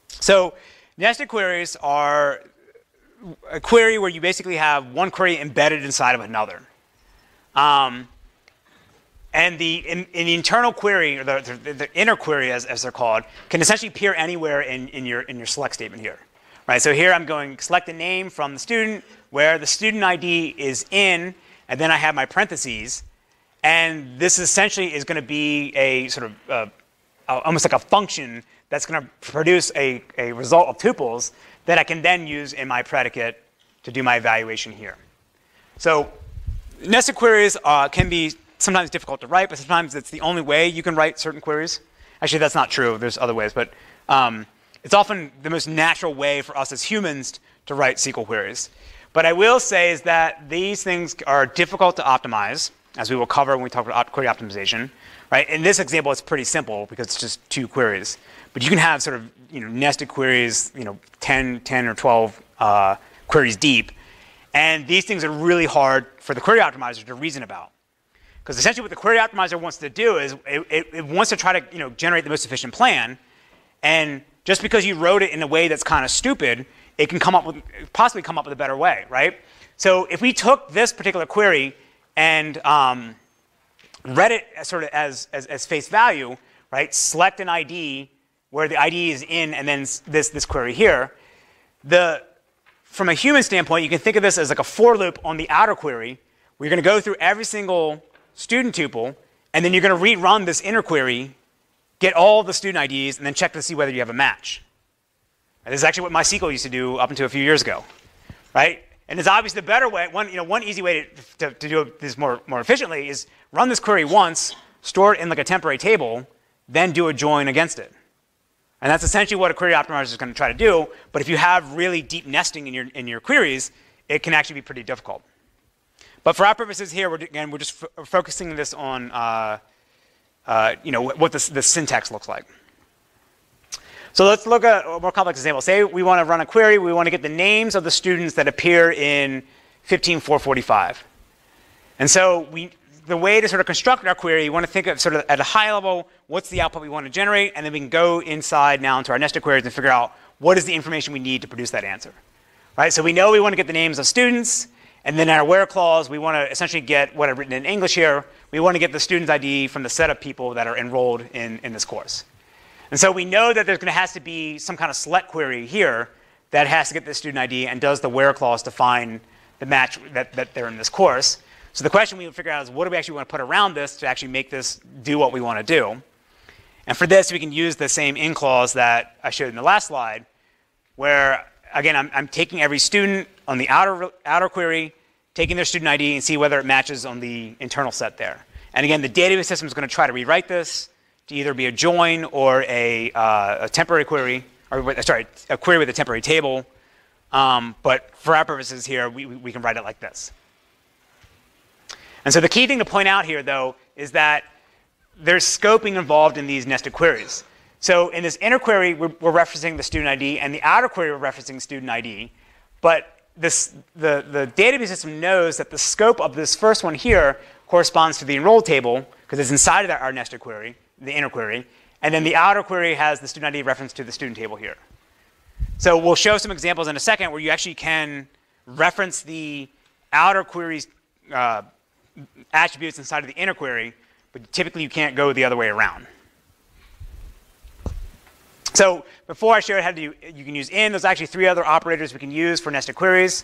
Speaker 1: So nested queries are a query where you basically have one query embedded inside of another. Um, and the, in, in, the internal query, or the, the, the inner query, as, as, they're called, can essentially appear anywhere in, in, your, in your select statement here. Right, so here I'm going select a name from the student where the student ID is in and then I have my parentheses. And this essentially is going to be a sort of uh, almost like a function that's going to produce a, a result of tuples that I can then use in my predicate to do my evaluation here. So nested queries uh, can be sometimes difficult to write, but sometimes it's the only way you can write certain queries. Actually, that's not true. There's other ways, but um, it's often the most natural way for us as humans to write SQL queries. But I will say is that these things are difficult to optimize, as we will cover when we talk about query optimization. Right? In this example, it's pretty simple because it's just two queries. But you can have sort of you know, nested queries, you know, 10, 10 or 12 uh, queries deep. And these things are really hard for the query optimizer to reason about. Because essentially what the query optimizer wants to do is it, it, it, wants to try to you know, generate the most efficient plan. And just because you wrote it in a way that's kind of stupid it can come up with, possibly come up with a better way, right? So if we took this particular query and um, read it sort of as, as, as, face value, right? Select an ID where the ID is in and then this, this query here. The, from a human standpoint, you can think of this as like a for loop on the outer query. We're going to go through every single student tuple, and then you're going to rerun this inner query, get all the student IDs, and then check to see whether you have a match. And this is actually what MySQL used to do up until a few years ago, right? And it's obviously the better way, one, you know, one easy way to, to, to do this more, more efficiently is run this query once, store it in like a temporary table, then do a join against it. And that's essentially what a query optimizer is going to try to do. But if you have really deep nesting in your, in your queries, it can actually be pretty difficult. But for our purposes here, we're, again, we're just focusing this on uh, uh, you know, what the, the syntax looks like. So let's look at a more complex example. Say we want to run a query. We want to get the names of the students that appear in 15445. And so we, the way to sort of construct our query, you want to think of sort of at a high level, what's the output we want to generate, and then we can go inside now into our nested queries and figure out what is the information we need to produce that answer. Right? So we know we want to get the names of students, and then in our where clause, we want to essentially get what I've written in English here. We want to get the student's ID from the set of people that are enrolled in, in this course. And so we know that there's going to have to be some kind of select query here that has to get the student ID and does the where clause to find the match that, that they're in this course. So the question we would figure out is what do we actually want to put around this to actually make this do what we want to do? And for this, we can use the same in clause that I showed in the last slide where, again, I'm, I'm taking every student on the outer, outer query, taking their student ID, and see whether it matches on the internal set there. And again, the database system is going to try to rewrite this to either be a join or a, uh, a temporary query, or sorry, a query with a temporary table. Um, but for our purposes here, we, we can write it like this. And so the key thing to point out here, though, is that there's scoping involved in these nested queries. So in this inner query, we're, we're referencing the student ID, and the outer query, we're referencing student ID. But this, the, the database system knows that the scope of this first one here corresponds to the enroll table, because it's inside of that, our nested query, the inner query. And then the outer query has the student ID reference to the student table here. So we'll show some examples in a second where you actually can reference the outer query's uh, attributes inside of the inner query, but typically you can't go the other way around. So before I show you how to do, you can use in, there's actually three other operators we can use for nested queries.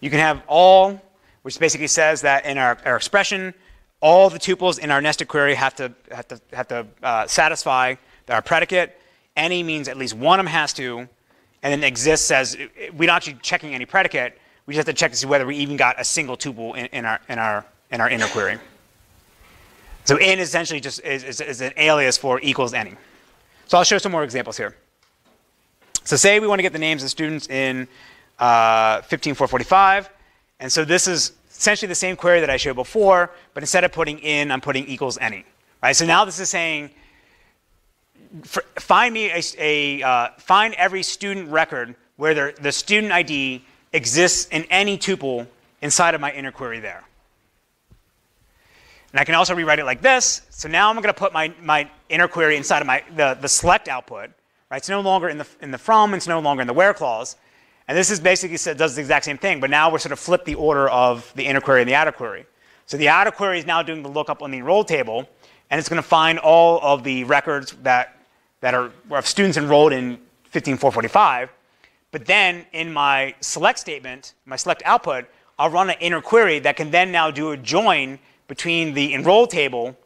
Speaker 1: You can have all, which basically says that in our, our expression, all the tuples in our nested query have to, have to, have to uh, satisfy our predicate. Any means at least one of them has to, and then exist says we're not actually checking any predicate. We just have to check to see whether we even got a single tuple in, in our, in, our, in our inner query. So in essentially just is, is, is an alias for equals any. So I'll show some more examples here. So say we want to get the names of students in uh, 15445. And so this is essentially the same query that I showed before, but instead of putting in, I'm putting equals any. Right? So now this is saying, find me a, a uh, find every student record where the student ID exists in any tuple inside of my inner query there. And I can also rewrite it like this. So now I'm going to put my, my inner query inside of my, the, the select output. Right? It's no longer in the, in the from, it's no longer in the where clause. And this is basically does the exact same thing, but now we're sort of flip the order of the inner query and the outer query. So the outer query is now doing the lookup on the enroll table, and it's going to find all of the records that, that are of students enrolled in 15445. But then in my select statement, my select output, I'll run an inner query that can then now do a join between the enroll table,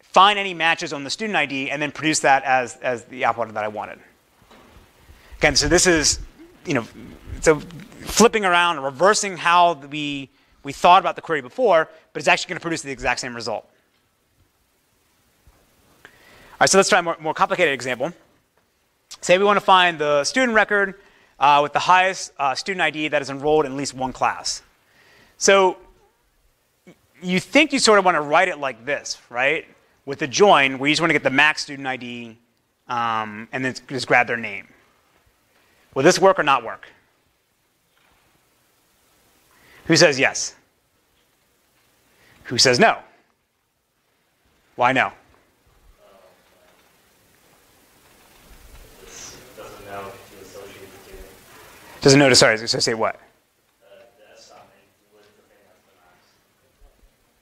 Speaker 1: find any matches on the student ID, and then produce that as, as the output that I wanted. Again, so this is, you know, so flipping around, reversing how we, we thought about the query before, but it's actually going to produce the exact same result. All right, so let's try a more, more complicated example. Say we want to find the student record uh, with the highest uh, student ID that is enrolled in at least one class. So you think you sort of want to write it like this, right? With the join, where you just want to get the max student ID um, and then just grab their name. Will this work or not work? Who says yes? Who says no? Why no? Doesn't know to sorry, associate what?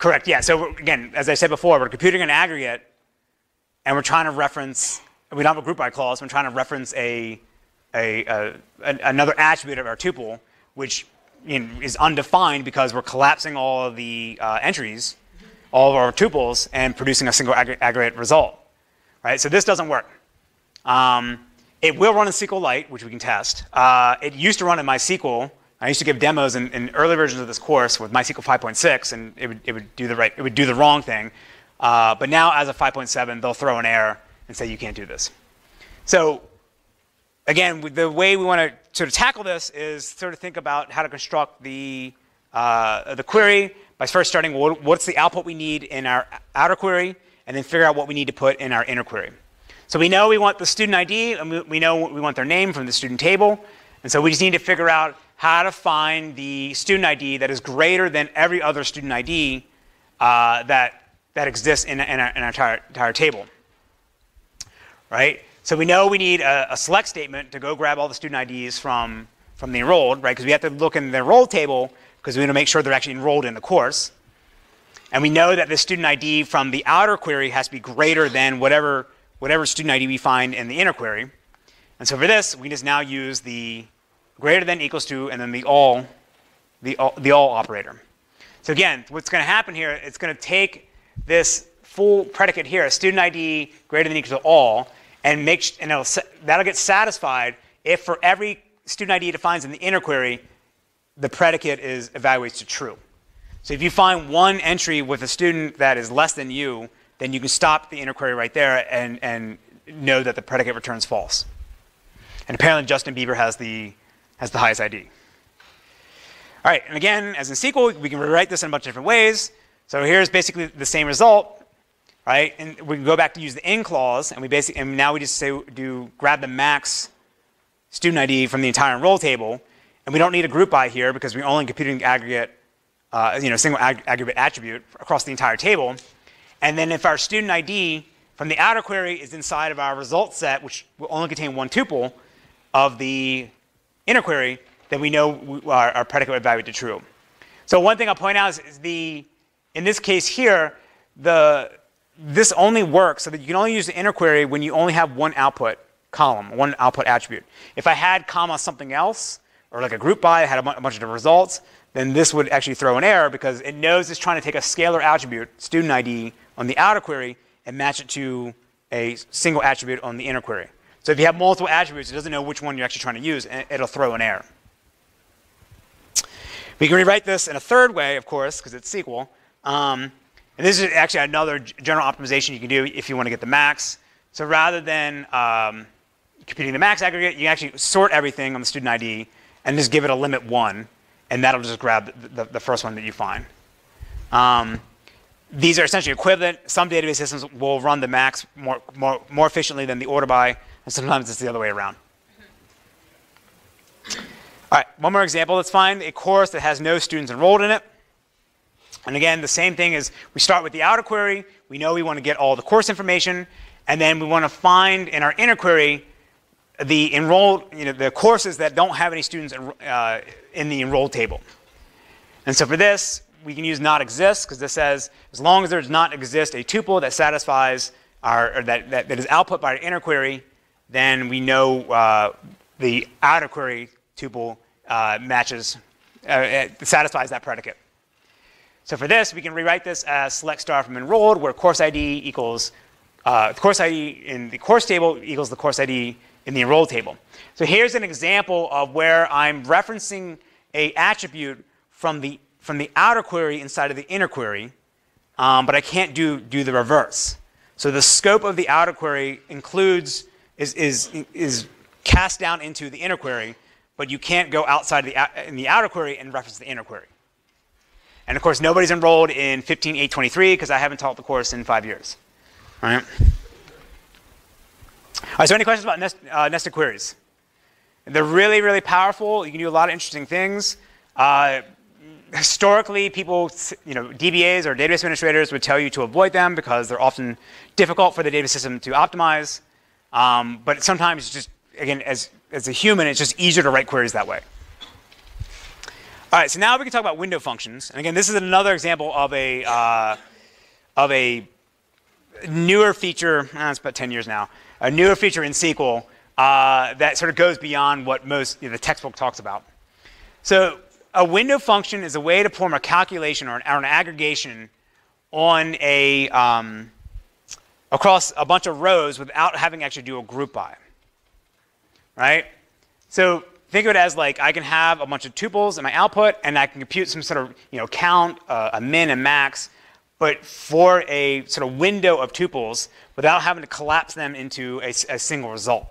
Speaker 1: Correct, yeah. So again, as I said before, we're computing an aggregate and we're trying to reference, we don't have a group by clause, we're trying to reference a, a, a, another attribute of our tuple, which you know, is undefined because we're collapsing all of the uh, entries, all of our tuples, and producing a single ag aggregate result. Right? So this doesn't work. Um, it will run in SQLite, which we can test. Uh, it used to run in MySQL, I used to give demos in, in early versions of this course with MySQL 5.6, and it would, it would do the right, it would do the wrong thing. Uh, but now, as of 5.7, they'll throw an error and say you can't do this. So, again, the way we want to sort of tackle this is sort of think about how to construct the uh, the query by first starting what, what's the output we need in our outer query, and then figure out what we need to put in our inner query. So we know we want the student ID, and we, we know we want their name from the student table, and so we just need to figure out how to find the student ID that is greater than every other student ID uh, that, that exists in, in, our, in our entire, entire table. Right? So we know we need a, a, select statement to go grab all the student IDs from, from the enrolled, right? Because we have to look in the enrolled table because we want to make sure they're actually enrolled in the course. And we know that the student ID from the outer query has to be greater than whatever, whatever student ID we find in the inner query. And so for this, we just now use the greater than equals to, and then the all, the all, the all operator. So again, what's going to happen here, it's going to take this full predicate here, a student ID greater than equals to all, and make and that'll get satisfied if for every student ID it defines in the inner query, the predicate is evaluates to true. So if you find one entry with a student that is less than you, then you can stop the inner query right there and, and know that the predicate returns false. And apparently Justin Bieber has the, has the highest ID. All right, and again, as in SQL, we can rewrite this in a bunch of different ways. So here's basically the same result, right? And we can go back to use the in clause, and we basically, and now we just say do grab the max student ID from the entire enroll table, and we don't need a group by here because we're only computing aggregate, uh, you know, single ag aggregate attribute across the entire table. And then if our student ID from the outer query is inside of our result set, which will only contain one tuple of the inner query, then we know our, our, predicate would evaluate to true. So one thing I'll point out is, is, the, in this case here, the, this only works so that you can only use the inner query when you only have one output column, one output attribute. If I had comma something else, or like a group by, I had a, bunch of different results, then this would actually throw an error because it knows it's trying to take a scalar attribute, student ID, on the outer query and match it to a single attribute on the inner query. So if you have multiple attributes, it doesn't know which one you're actually trying to use, and it'll throw an error. We can rewrite this in a third way, of course, because it's SQL. Um, and this is actually another general optimization you can do if you want to get the max. So rather than um, computing the max aggregate, you actually sort everything on the student ID and just give it a limit one, and that'll just grab the, the, the first one that you find. Um, these are essentially equivalent. Some database systems will run the max more, more, more efficiently than the order by, and sometimes it's the other way around. All right, one more example. Let's find a course that has no students enrolled in it. And again, the same thing is we start with the outer query. We know we want to get all the course information. And then we want to find in our inner query the enrolled, you know, the courses that don't have any students uh, in the enrolled table. And so for this, we can use not exist because this says as long as there does not exist a tuple that satisfies our, or that, that, that is output by our inner query, then we know uh, the outer query tuple uh, matches, uh, satisfies that predicate. So for this, we can rewrite this as select star from enrolled, where course ID equals uh, course ID in the course table equals the course ID in the enrolled table. So here's an example of where I'm referencing a attribute from the from the outer query inside of the inner query, um, but I can't do do the reverse. So the scope of the outer query includes is is is cast down into the inner query, but you can't go outside the, in the outer query and reference the inner query. And of course, nobody's enrolled in 15.823 because I haven't taught the course in five years. All right. All right, so any questions about nest, uh, nested queries? They're really, really powerful. You can do a lot of interesting things. Uh, historically, people, you know, DBAs or database administrators would tell you to avoid them because they're often difficult for the data system to optimize. Um, but sometimes just, again, as as a human, it's just easier to write queries that way. All right, so now we can talk about window functions. And again, this is another example of a, uh, of a newer feature, eh, it's about 10 years now, a newer feature in SQL uh, that sort of goes beyond what most you know, the textbook talks about. So a window function is a way to perform a calculation or an, or an aggregation on a, um, across a bunch of rows without having to actually do a group by right? So think of it as like I can have a bunch of tuples in my output, and I can compute some sort of you know count, uh, a min and max, but for a sort of window of tuples without having to collapse them into a, a single result.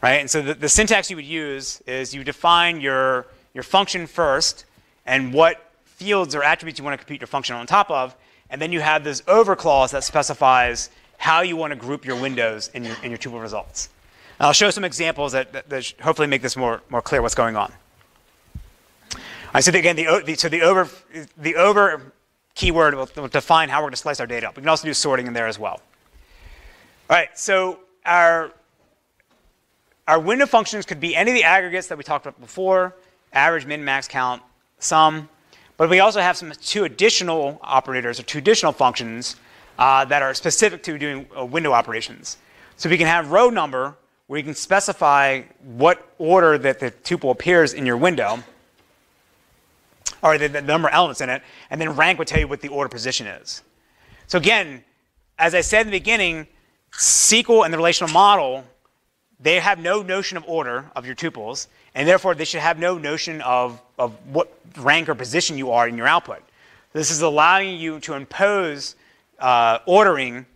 Speaker 1: Right? And so the, the syntax you would use is you define your, your function first and what fields or attributes you want to compute your function on top of, and then you have this over clause that specifies how you want to group your windows in your, in your tuple results. I'll show some examples that, that, that hopefully make this more, more clear what's going on. I said again, the, the, so the over, the over keyword will, will define how we're going to slice our data up. We can also do sorting in there as well. All right, so our, our window functions could be any of the aggregates that we talked about before, average, min, max, count, sum. But we also have some two additional operators or two additional functions uh, that are specific to doing uh, window operations. So we can have row number, where you can specify what order that the tuple appears in your window, or the, the, number of elements in it, and then rank would tell you what the order position is. So again, as I said in the beginning, SQL and the relational model they have no notion of order of your tuples, and therefore they should have no notion of, of what rank or position you are in your output. This is allowing you to impose uh, ordering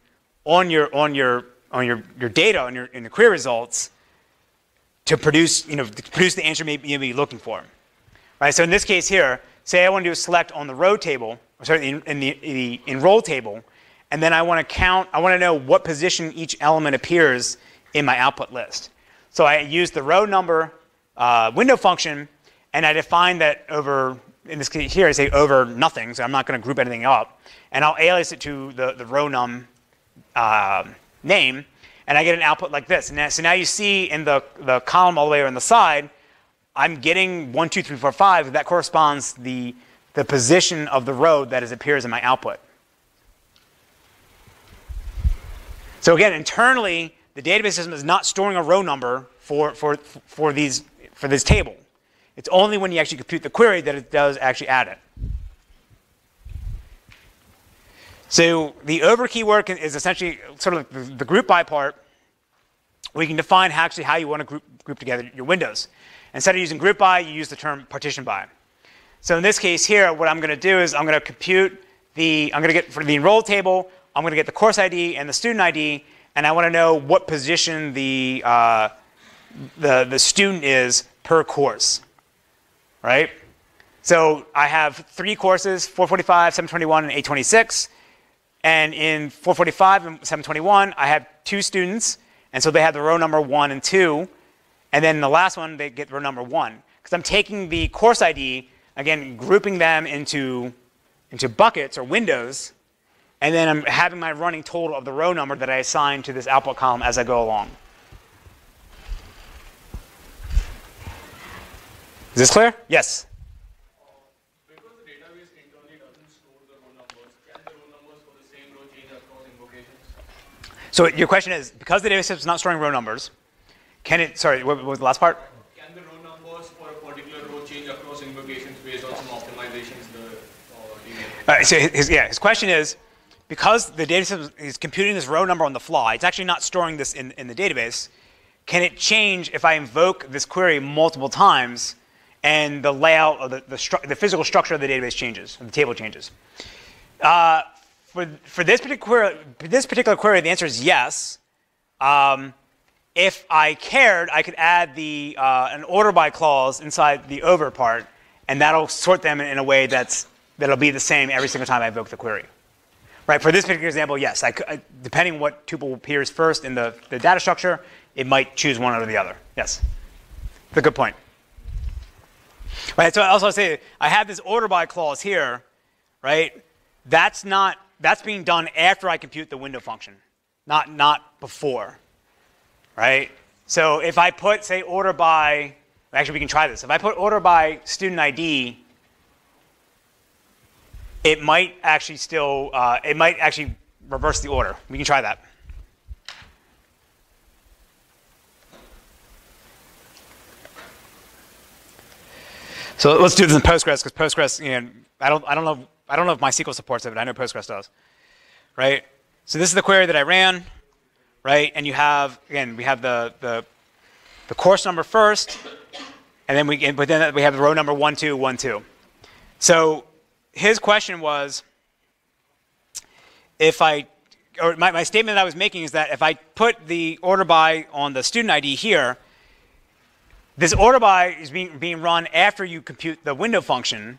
Speaker 1: on your on your on your, your data on your in the query results to produce you know to produce the answer maybe you may be looking for. Right. So in this case here, say I want to do a select on the row table, or sorry, in, in the, the enroll table, and then I want to count. I want to know what position each element appears in my output list. So I use the row number uh, window function, and I define that over, in this case here, I say over nothing, so I'm not going to group anything up. And I'll alias it to the, the row num uh, name, and I get an output like this. And now, so now you see in the, the column all the way on the side, I'm getting 1, 2, 3, 4, 5. That corresponds the, the position of the row that is, appears in my output. So again, internally, the database system is not storing a row number for, for, for, these, for this table. It's only when you actually compute the query that it does actually add it. So the over key work is essentially sort of the, group by part. We can define actually how you want to group, group together your windows. Instead of using group by, you use the term partition by. So in this case here, what I'm going to do is I'm going to compute the, I'm going to get for the enroll table, I'm going to get the course ID and the student ID, and I want to know what position the, uh, the, the student is per course, right? So I have three courses, 445, 721, and 826. And in 445 and 721, I have two students, and so they have the row number one and two. And then the last one, they get row number one. Because I'm taking the course ID, again, grouping them into, into buckets or windows, and then I'm having my running total of the row number that I assign to this output column as I go along. Is this clear? Yes.
Speaker 3: Because the database internally doesn't store the row numbers, can the row numbers for the same row this clear? Yes.
Speaker 1: So your question is, because the database is not storing row numbers, can it, sorry, what was the last part?
Speaker 3: Can the row numbers for a particular row change across invocations based on some optimizations the uh, database?
Speaker 1: All right, so his, yeah, his question is, because the database is computing this row number on the fly, it's actually not storing this in, in the database, can it change if I invoke this query multiple times and the layout of the, the, stru- the physical structure of the database changes, the table changes? Uh, for, for this, particular, this particular query, the answer is yes. Um, if I cared, I could add the, uh, an order by clause inside the over part, and that'll sort them in a way that's, that'll be the same every single time I invoke the query. Right, for this particular example, yes, I, I, depending what tuple appears first in the, the data structure, it might choose one or the other. Yes, it's a good point. Right, so I also say I have this order by clause here, right? That's not that's being done after I compute the window function, not not before, right? So if I put say order by, actually we can try this. If I put order by student ID it might actually still, uh, it might actually reverse the order. We can try that. So let's do this in Postgres because Postgres, you know, I don't, I don't know, I don't know if MySQL supports it, but I know Postgres does, right? So this is the query that I ran, right? And you have again, we have the the, the course number first, and then we, but then we have the row number one two one two. So his question was if I, or my, my statement that I was making is that if I put the order by on the student ID here, this order by is being, being run after you compute the window function.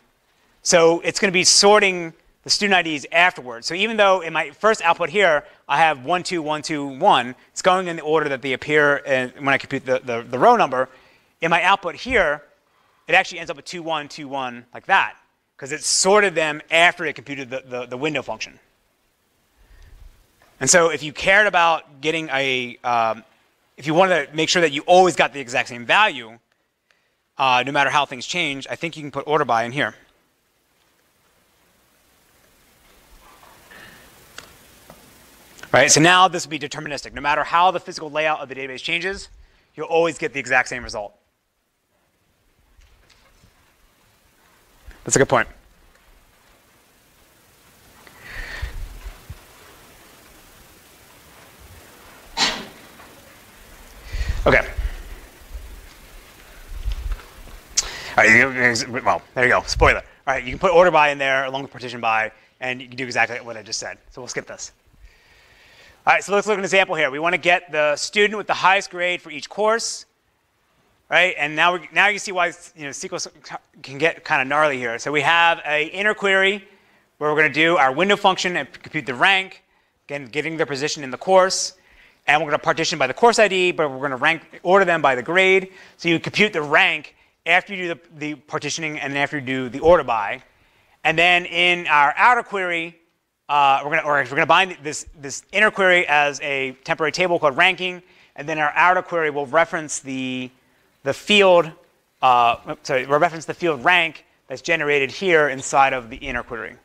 Speaker 1: So it's going to be sorting the student IDs afterwards. So even though in my first output here, I have 1, 2, 1, 2, 1, it's going in the order that they appear in, when I compute the, the, the row number. In my output here, it actually ends up with 2, 1, 2, 1, like that because it sorted them after it computed the, the, the, window function. And so if you cared about getting a, um, if you wanted to make sure that you always got the exact same value, uh, no matter how things change, I think you can put order by in here. Right, so now this will be deterministic. No matter how the physical layout of the database changes, you'll always get the exact same result. That's a good point. Okay. All right, well, there you go, spoiler. All right, you can put order by in there along with partition by, and you can do exactly what I just said. So we'll skip this. All right, so let's look at an example here. We want to get the student with the highest grade for each course, right? And now, we, now you see why you know, SQL can get kind of gnarly here. So we have an inner query where we're going to do our window function and compute the rank, again, getting their position in the course. And we're going to partition by the course ID, but we're going to rank order them by the grade. So you compute the rank after you do the, the partitioning and then after you do the order by. And then in our outer query, uh, we're going we're to bind this, this inner query as a temporary table called ranking, and then our outer query will reference the, the field, uh, sorry, will reference the field rank that's generated here inside of the inner query.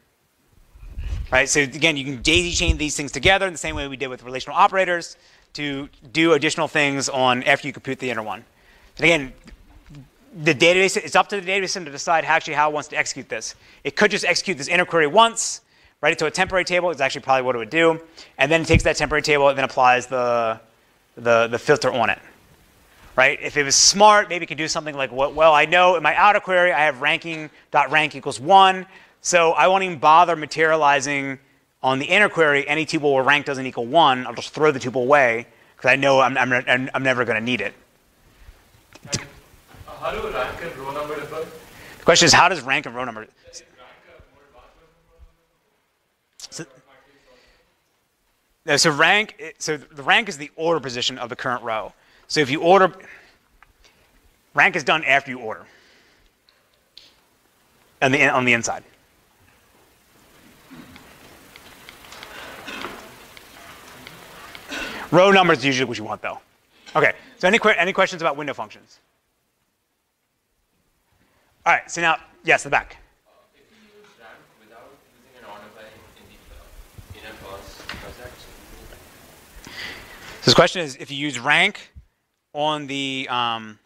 Speaker 1: Right, so again, you can daisy chain these things together in the same way we did with relational operators to do additional things on after you compute the inner one. And again, the database, it's up to the database system to decide actually how it wants to execute this. It could just execute this inner query once, write it to a temporary table, is actually probably what it would do, and then it takes that temporary table and then applies the, the, the filter on it. Right? If it was smart, maybe it could do something like, well, I know in my outer query I have ranking dot rank equals one, so I won't even bother materializing on the inner query any tuple where rank doesn't equal one. I'll just throw the tuple away because I know I'm, I'm, I'm never going to need it.
Speaker 3: Uh, how do rank and row number differ?
Speaker 1: The question is, how does rank and row number? So, so rank, so the rank is the order position of the current row. So if you order, rank is done after you order, on the on the inside. Row number is usually what you want, though. Okay. So any any questions about window functions? All right, so now, yes, the back.
Speaker 5: the?
Speaker 1: So this question is, if you use rank on the, um,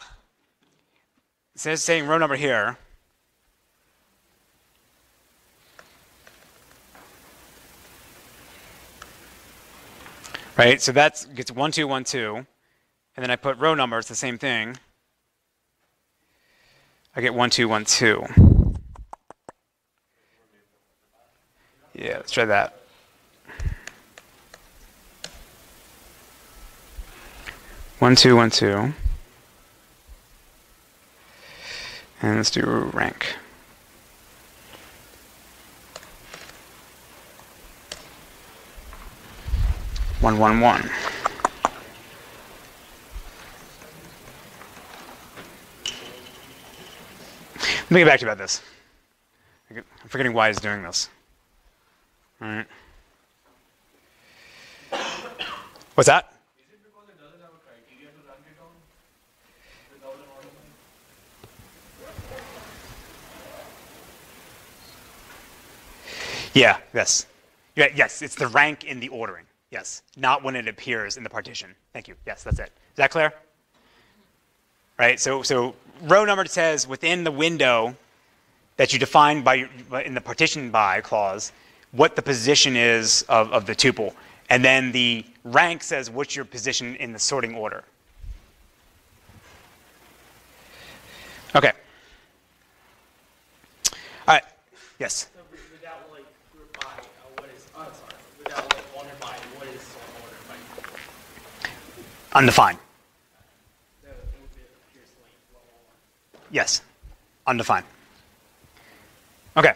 Speaker 1: says saying row number here, right? So that gets one, two, one, two, and then I put row number, it's the same thing. I get one, two, one, two. Yeah, let's try that. One, two, one, two. And let's do rank. One, one, one. Let me get back to you about this. I'm forgetting why he's doing this. All right. What's that? Yeah, yes. Yeah, yes, it's the rank in the ordering. Yes, not when it appears in the partition. Thank you. Yes, that's it. Is that clear? Right, so, so row number says within the window that you define by, in the partition by clause what the position is of, of the tuple. And then the rank says what's your position in the sorting order. Okay. All right. Yes.
Speaker 2: So without like group by, uh, what is, oh, sorry, without like order by, what is order by?
Speaker 1: Undefined.
Speaker 2: So it would be appears like blah, blah, blah.
Speaker 1: Yes, undefined. Okay. All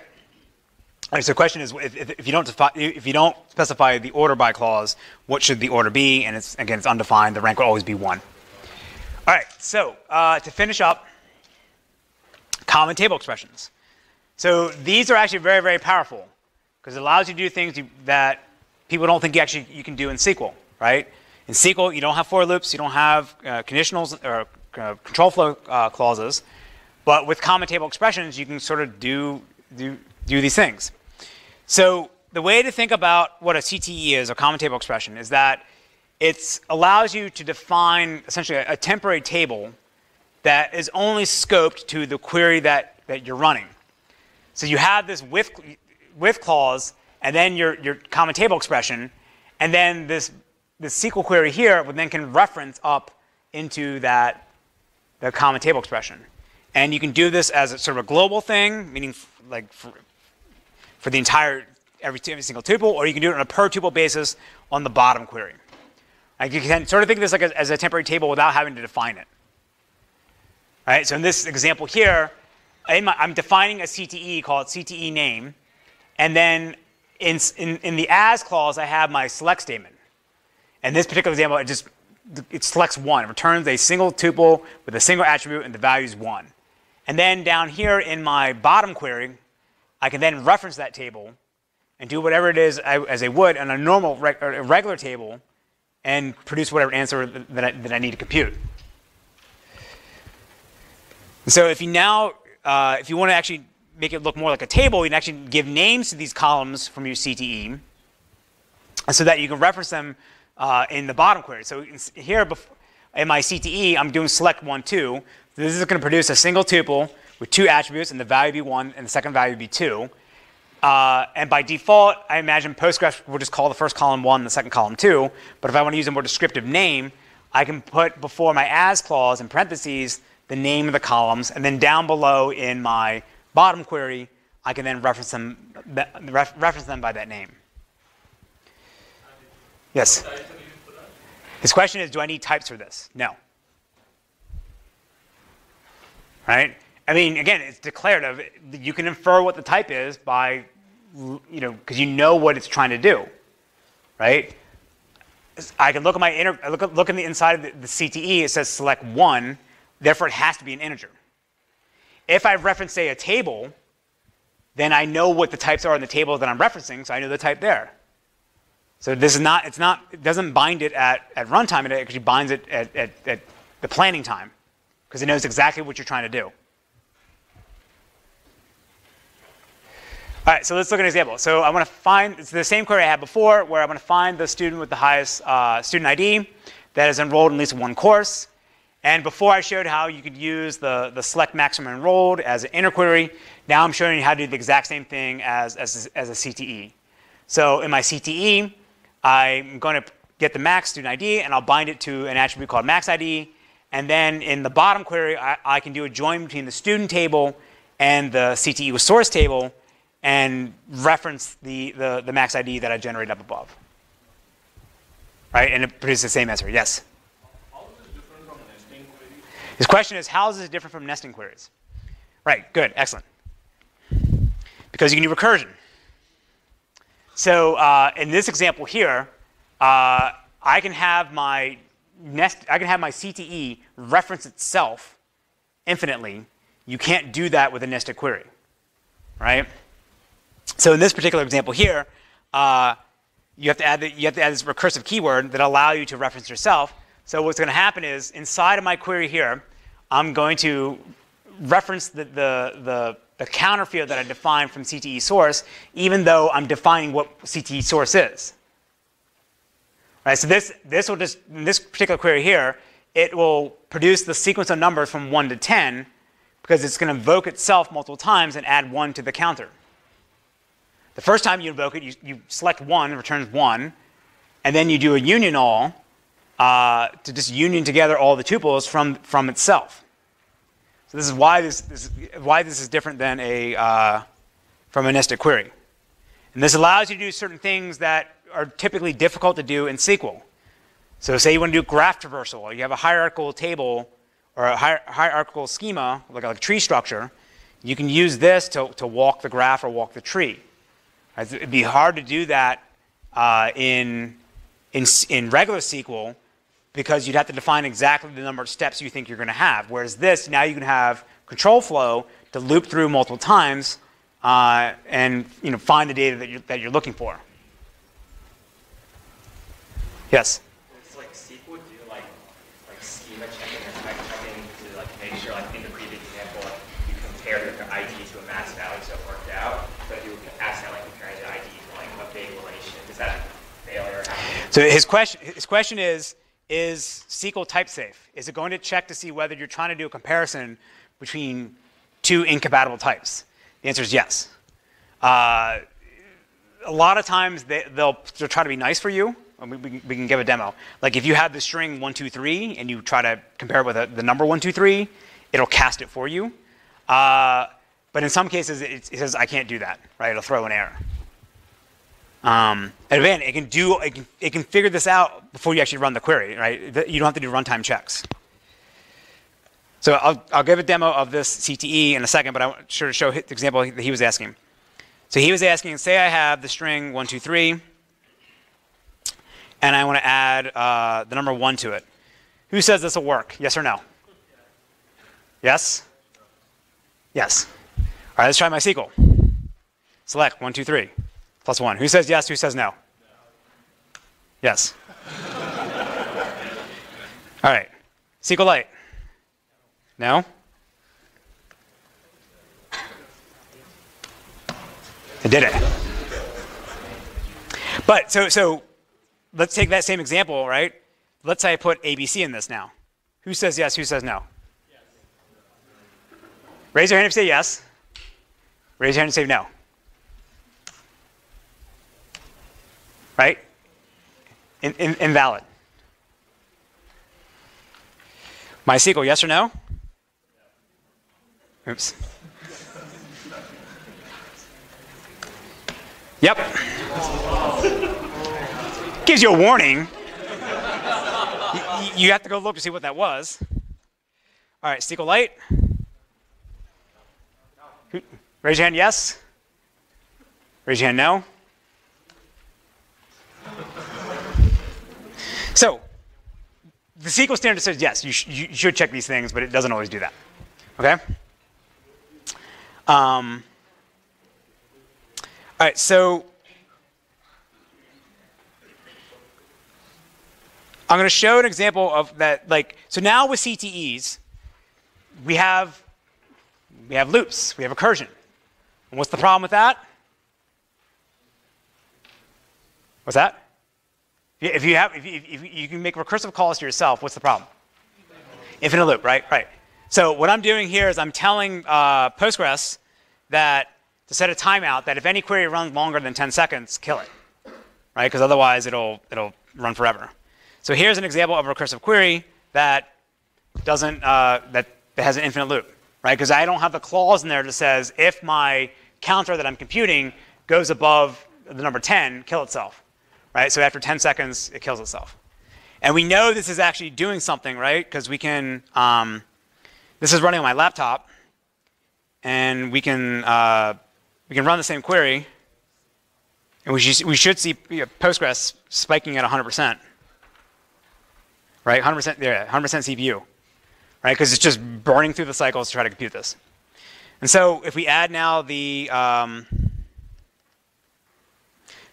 Speaker 1: right, so the question is, if, if, if you don't defi- if you don't specify the order by clause, what should the order be? And it's again, it's undefined. The rank will always be one. All right. So uh, to finish up, common table expressions. So these are actually very, very powerful because it allows you to do things you, that people don't think you actually you can do in SQL, right? In SQL, you don't have for loops, you don't have uh, conditionals or uh, control flow uh, clauses, but with common table expressions, you can sort of do, do, do these things. So the way to think about what a CTE is, a common table expression, is that it allows you to define essentially a, a temporary table that is only scoped to the query that, that you're running. So you have this with, with clause, and then your, your common table expression, and then this, this SQL query here would then can reference up into that the common table expression. And you can do this as a sort of a global thing, meaning like for, for the entire every, every single tuple, or you can do it on a per tuple basis on the bottom query. Like you can sort of think of this like a, as a temporary table without having to define it. All right, so in this example here, my, I'm defining a CTE called CTE name, and then in, in, in the as clause, I have my select statement. In this particular example, it just it selects one. It returns a single tuple with a single attribute, and the value is one. And then down here in my bottom query, I can then reference that table and do whatever it is I, as I would on a normal reg, a regular table and produce whatever answer that I, that I need to compute. So if you now, uh, if you want to actually make it look more like a table, you can actually give names to these columns from your CTE so that you can reference them uh, in the bottom query. So here in my CTE, I'm doing select one, two. This is going to produce a single tuple with two attributes, and the value be one, and the second value be two. Uh, and by default, I imagine Postgres will just call the first column one, the second column two. But if I want to use a more descriptive name, I can put before my as clause in parentheses the name of the columns, and then down below in my bottom query, I can then reference them, reference them by that name. Yes? His question is, do I need types for this? No. Right? I mean, again, it's declarative. You can infer what the type is by, you know, because you know what it's trying to do, right? I can look at my inner, look, at, look in the inside of the, the CTE. It says select one, therefore it has to be an integer. If I reference, say, a table, then I know what the types are in the table that I'm referencing, so I know the type there. So this is not, it's not, it doesn't bind it at, at runtime, it actually binds it at, at, at the planning time, because it knows exactly what you're trying to do. All right, so let's look at an example. So I want to find, it's the same query I had before, where I want to find the student with the highest uh, student ID that is enrolled in at least one course. And before I showed how you could use the, the select maximum enrolled as an inner query, now I'm showing you how to do the exact same thing as, as, as a CTE. So in my CTE, I'm going to get the max student ID, and I'll bind it to an attribute called max ID. And then in the bottom query, I, I can do a join between the student table and the CTE with source table and reference the, the, the max ID that I generated up above. Right? And it produces the same answer. Yes? His question is, how is this different from nesting queries? Right, good, excellent. Because you can do recursion. So uh, in this example here, uh, I can have my nest, I can have my CTE reference itself infinitely. You can't do that with a nested query, right? So in this particular example here, uh, you have to add the, you have to add this recursive keyword that allow you to reference yourself. So what's going to happen is inside of my query here, I'm going to reference the, the, the, the counter field that I defined from CTE source, even though I'm defining what CTE source is. Right, so this, this will just, in this particular query here, it will produce the sequence of numbers from 1 to 10 because it's going to invoke itself multiple times and add 1 to the counter. The first time you invoke it, you, you select one, it returns one, and then you do a union all uh, to just union together all the tuples from, from itself. This is why this, this why this is different than a uh, from a nested query. And this allows you to do certain things that are typically difficult to do in SQL. So say you want to do graph traversal, or you have a hierarchical table or a hier hierarchical schema, like a like tree structure, you can use this to, to walk the graph or walk the tree. It'd be hard to do that uh, in, in, in regular SQL because you'd have to define exactly the number of steps you think you're going to have. Whereas this, now you can have control flow to loop through multiple times uh, and you know, find the data that you're, that you're looking for. Yes?
Speaker 6: It's like SQL do like like schema checking or type checking to like make sure like in the previous example like you compare the ID to a max value so it worked out, but you accidentally comparing the ID to like a big relation. Does that failure?
Speaker 1: So his question, his question is, is SQL type safe? Is it going to check to see whether you're trying to do a comparison between two incompatible types? The answer is yes. Uh, a lot of times they, will they'll try to be nice for you. We, we, we, can give a demo. Like if you have the string 123 and you try to compare it with a, the number 123, it'll cast it for you. Uh, but in some cases, it, it says I can't do that, right? It'll throw an error. Um, and again, it can do it can, it can figure this out before you actually run the query, right? You don't have to do runtime checks. So I'll, I'll give a demo of this CTE in a second, but I want sure to show the example that he was asking. So he was asking, say I have the string one two three, and I want to add uh, the number one to it. Who says this will work? Yes or no? Yes? Yes. All right, let's try MySQL. Select one, two, three, plus one. Who says yes? Who says no? Yes. All right. SQLite. No? I did it. But so so let's take that same example, right? Let's say I put ABC in this now. Who says yes? Who says no? Raise your hand if you say yes. Raise your hand and say no. Right? In, in, invalid. MySQL, yes or no? Oops. Yep. Gives you a warning. You, you have to go look to see what that was. All right, SQLite. Raise your hand, yes. Raise your hand, no. So, the SQL standard says yes, you, sh- you should check these things, but it doesn't always do that. Okay? Um, all right, so I'm going to show an example of that. Like, so now with CTEs, we have we have loops, we have recursion. And what's the problem with that? What's that? If you- have, if you, if you can make recursive calls to yourself, what's the problem? Infinite loop, right? Right. So what I'm doing here is I'm telling uh, Postgres that to set a timeout that if any query runs longer than 10 seconds, kill it, right? Because otherwise it'll it'll run forever. So here's an example of a recursive query that doesn't uh, that, that has an infinite loop, right? Because I don't have the clause in there that says if my counter that I'm computing goes above the number 10, kill itself, right? So after 10 seconds, it kills itself. And we know this is actually doing something, right? Because we can, um, this is running on my laptop, and we can, uh, we can run the same query, and we should, we should see Postgres spiking at 100%, right? 100%, yeah, 100% CPU, right? Because it's just burning through the cycles to try to compute this. And so if we add now the, um,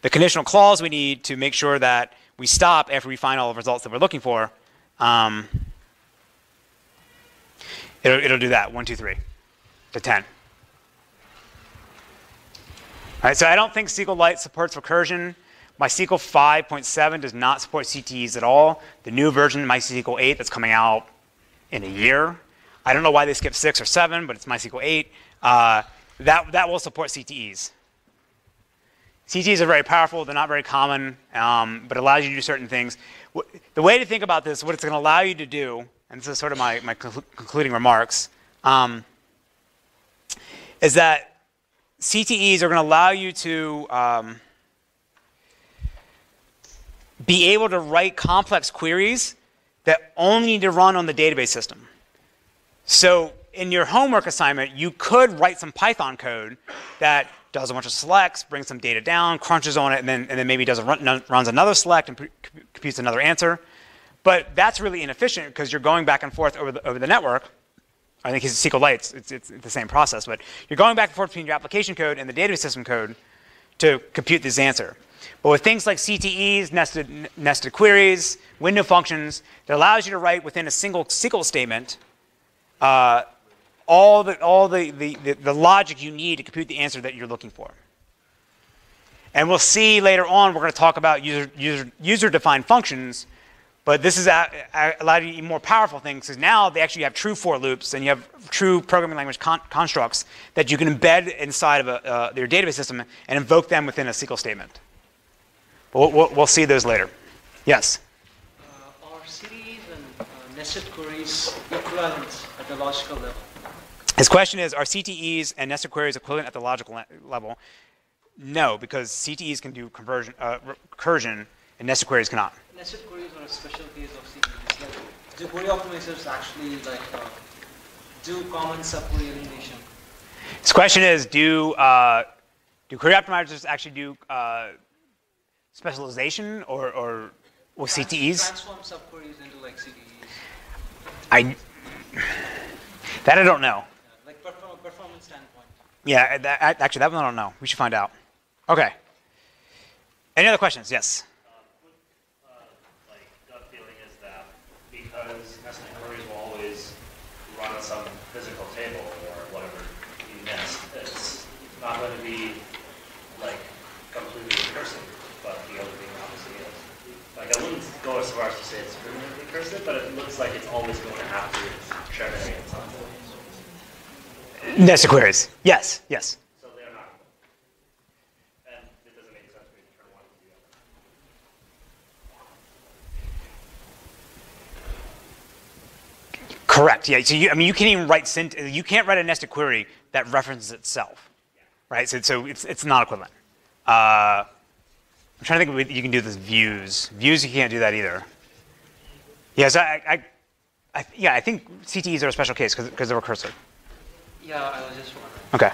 Speaker 1: the conditional clause we need to make sure that we stop after we find all the results that we're looking for, um, it'll, it'll do that, one, two, three, to 10. All right, so I don't think SQLite supports recursion. MySQL 5.7 does not support CTEs at all. The new version, MySQL 8, that's coming out in a year. I don't know why they skipped 6 or 7, but it's MySQL 8. Uh, that, that will support CTEs. CTEs are very powerful. They're not very common, um, but allows you to do certain things. The way to think about this, what it's going to allow you to do, and this is sort of my, my concluding remarks, um, is that CTEs are going to allow you to um, be able to write complex queries that only need to run on the database system. So in your homework assignment, you could write some Python code that does a bunch of selects, brings some data down, crunches on it, and then, and then maybe does a run, runs another select and computes another answer. But that's really inefficient because you're going back and forth over the, over the network. I think it's SQLite, it's, it's, the same process, but you're going back and forth between your application code and the database system code to compute this answer. But with things like CTEs, nested, nested queries, window functions, that allows you to write within a single SQL statement uh, all, the, all the, the, the, the logic you need to compute the answer that you're looking for. And we'll see later on, we're going to talk about user, user, user-defined functions, but this is a, a, allowed you more powerful things because now they actually have true for loops and you have true programming language con- constructs that you can embed inside of a, uh, your database system and invoke them within a SQL statement. We'll, we'll, we'll see those later. Yes?
Speaker 7: Uh, Are CTEs and uh, nested queries equivalent at the logical level?
Speaker 1: His question is, are CTEs and nested queries equivalent at the logical level? No, because CTEs can do conversion, uh, recursion, and nested queries cannot.
Speaker 7: Nested queries are a special case of CTEs. Like, the query optimizers actually like uh, do common subquery elimination.
Speaker 1: His question is, do uh, do query optimizers actually do uh, specialization or, or with CTEs?
Speaker 7: Transform subqueries into like CTEs.
Speaker 1: I that I don't know.
Speaker 7: Yeah, like from a performance standpoint.
Speaker 1: Yeah, that, actually, that one I don't know. We should find out. Okay. Any other questions? Yes.
Speaker 6: some physical table or whatever you nest, it's not going to be like completely recursive, but the other thing obviously is. Like I wouldn't go as far as to say it's permanently recursive, but it looks like it's always going to have to terminate at some point.
Speaker 1: Nested queries. Yes. Yes.
Speaker 6: So they're not. And it doesn't make sense for me to turn one to the other.
Speaker 1: Correct. Yeah. So you, I mean, you can't even write synt- You can't write a nested query that references itself, right? So, so it's it's not equivalent. Uh, I'm trying to think if you can do this views. Views you can't do that either. Yes. I, I, I yeah. I think CTEs are a special case because they're recursive.
Speaker 7: Yeah, I was just wondering.
Speaker 1: Okay.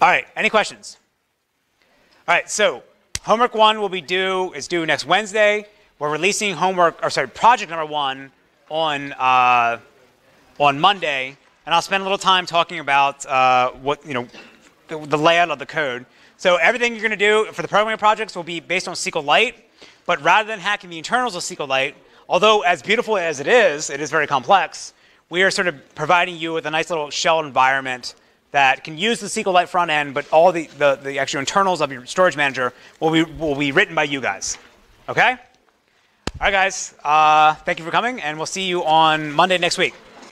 Speaker 1: All right. Any questions? All right. So homework one will be due. is due next Wednesday. We're releasing homework, or sorry, project number one on uh, on Monday, and I'll spend a little time talking about uh, what you know, the, the layout of the code. So everything you're going to do for the programming projects will be based on SQLite, but rather than hacking the internals of SQLite, although as beautiful as it is, it is very complex. We are sort of providing you with a nice little shell environment that can use the SQLite front end, but all the, the, the actual internals of your storage manager will be, will be written by you guys. Okay? All right, guys. Uh, thank you for coming, and we'll see you on Monday next week.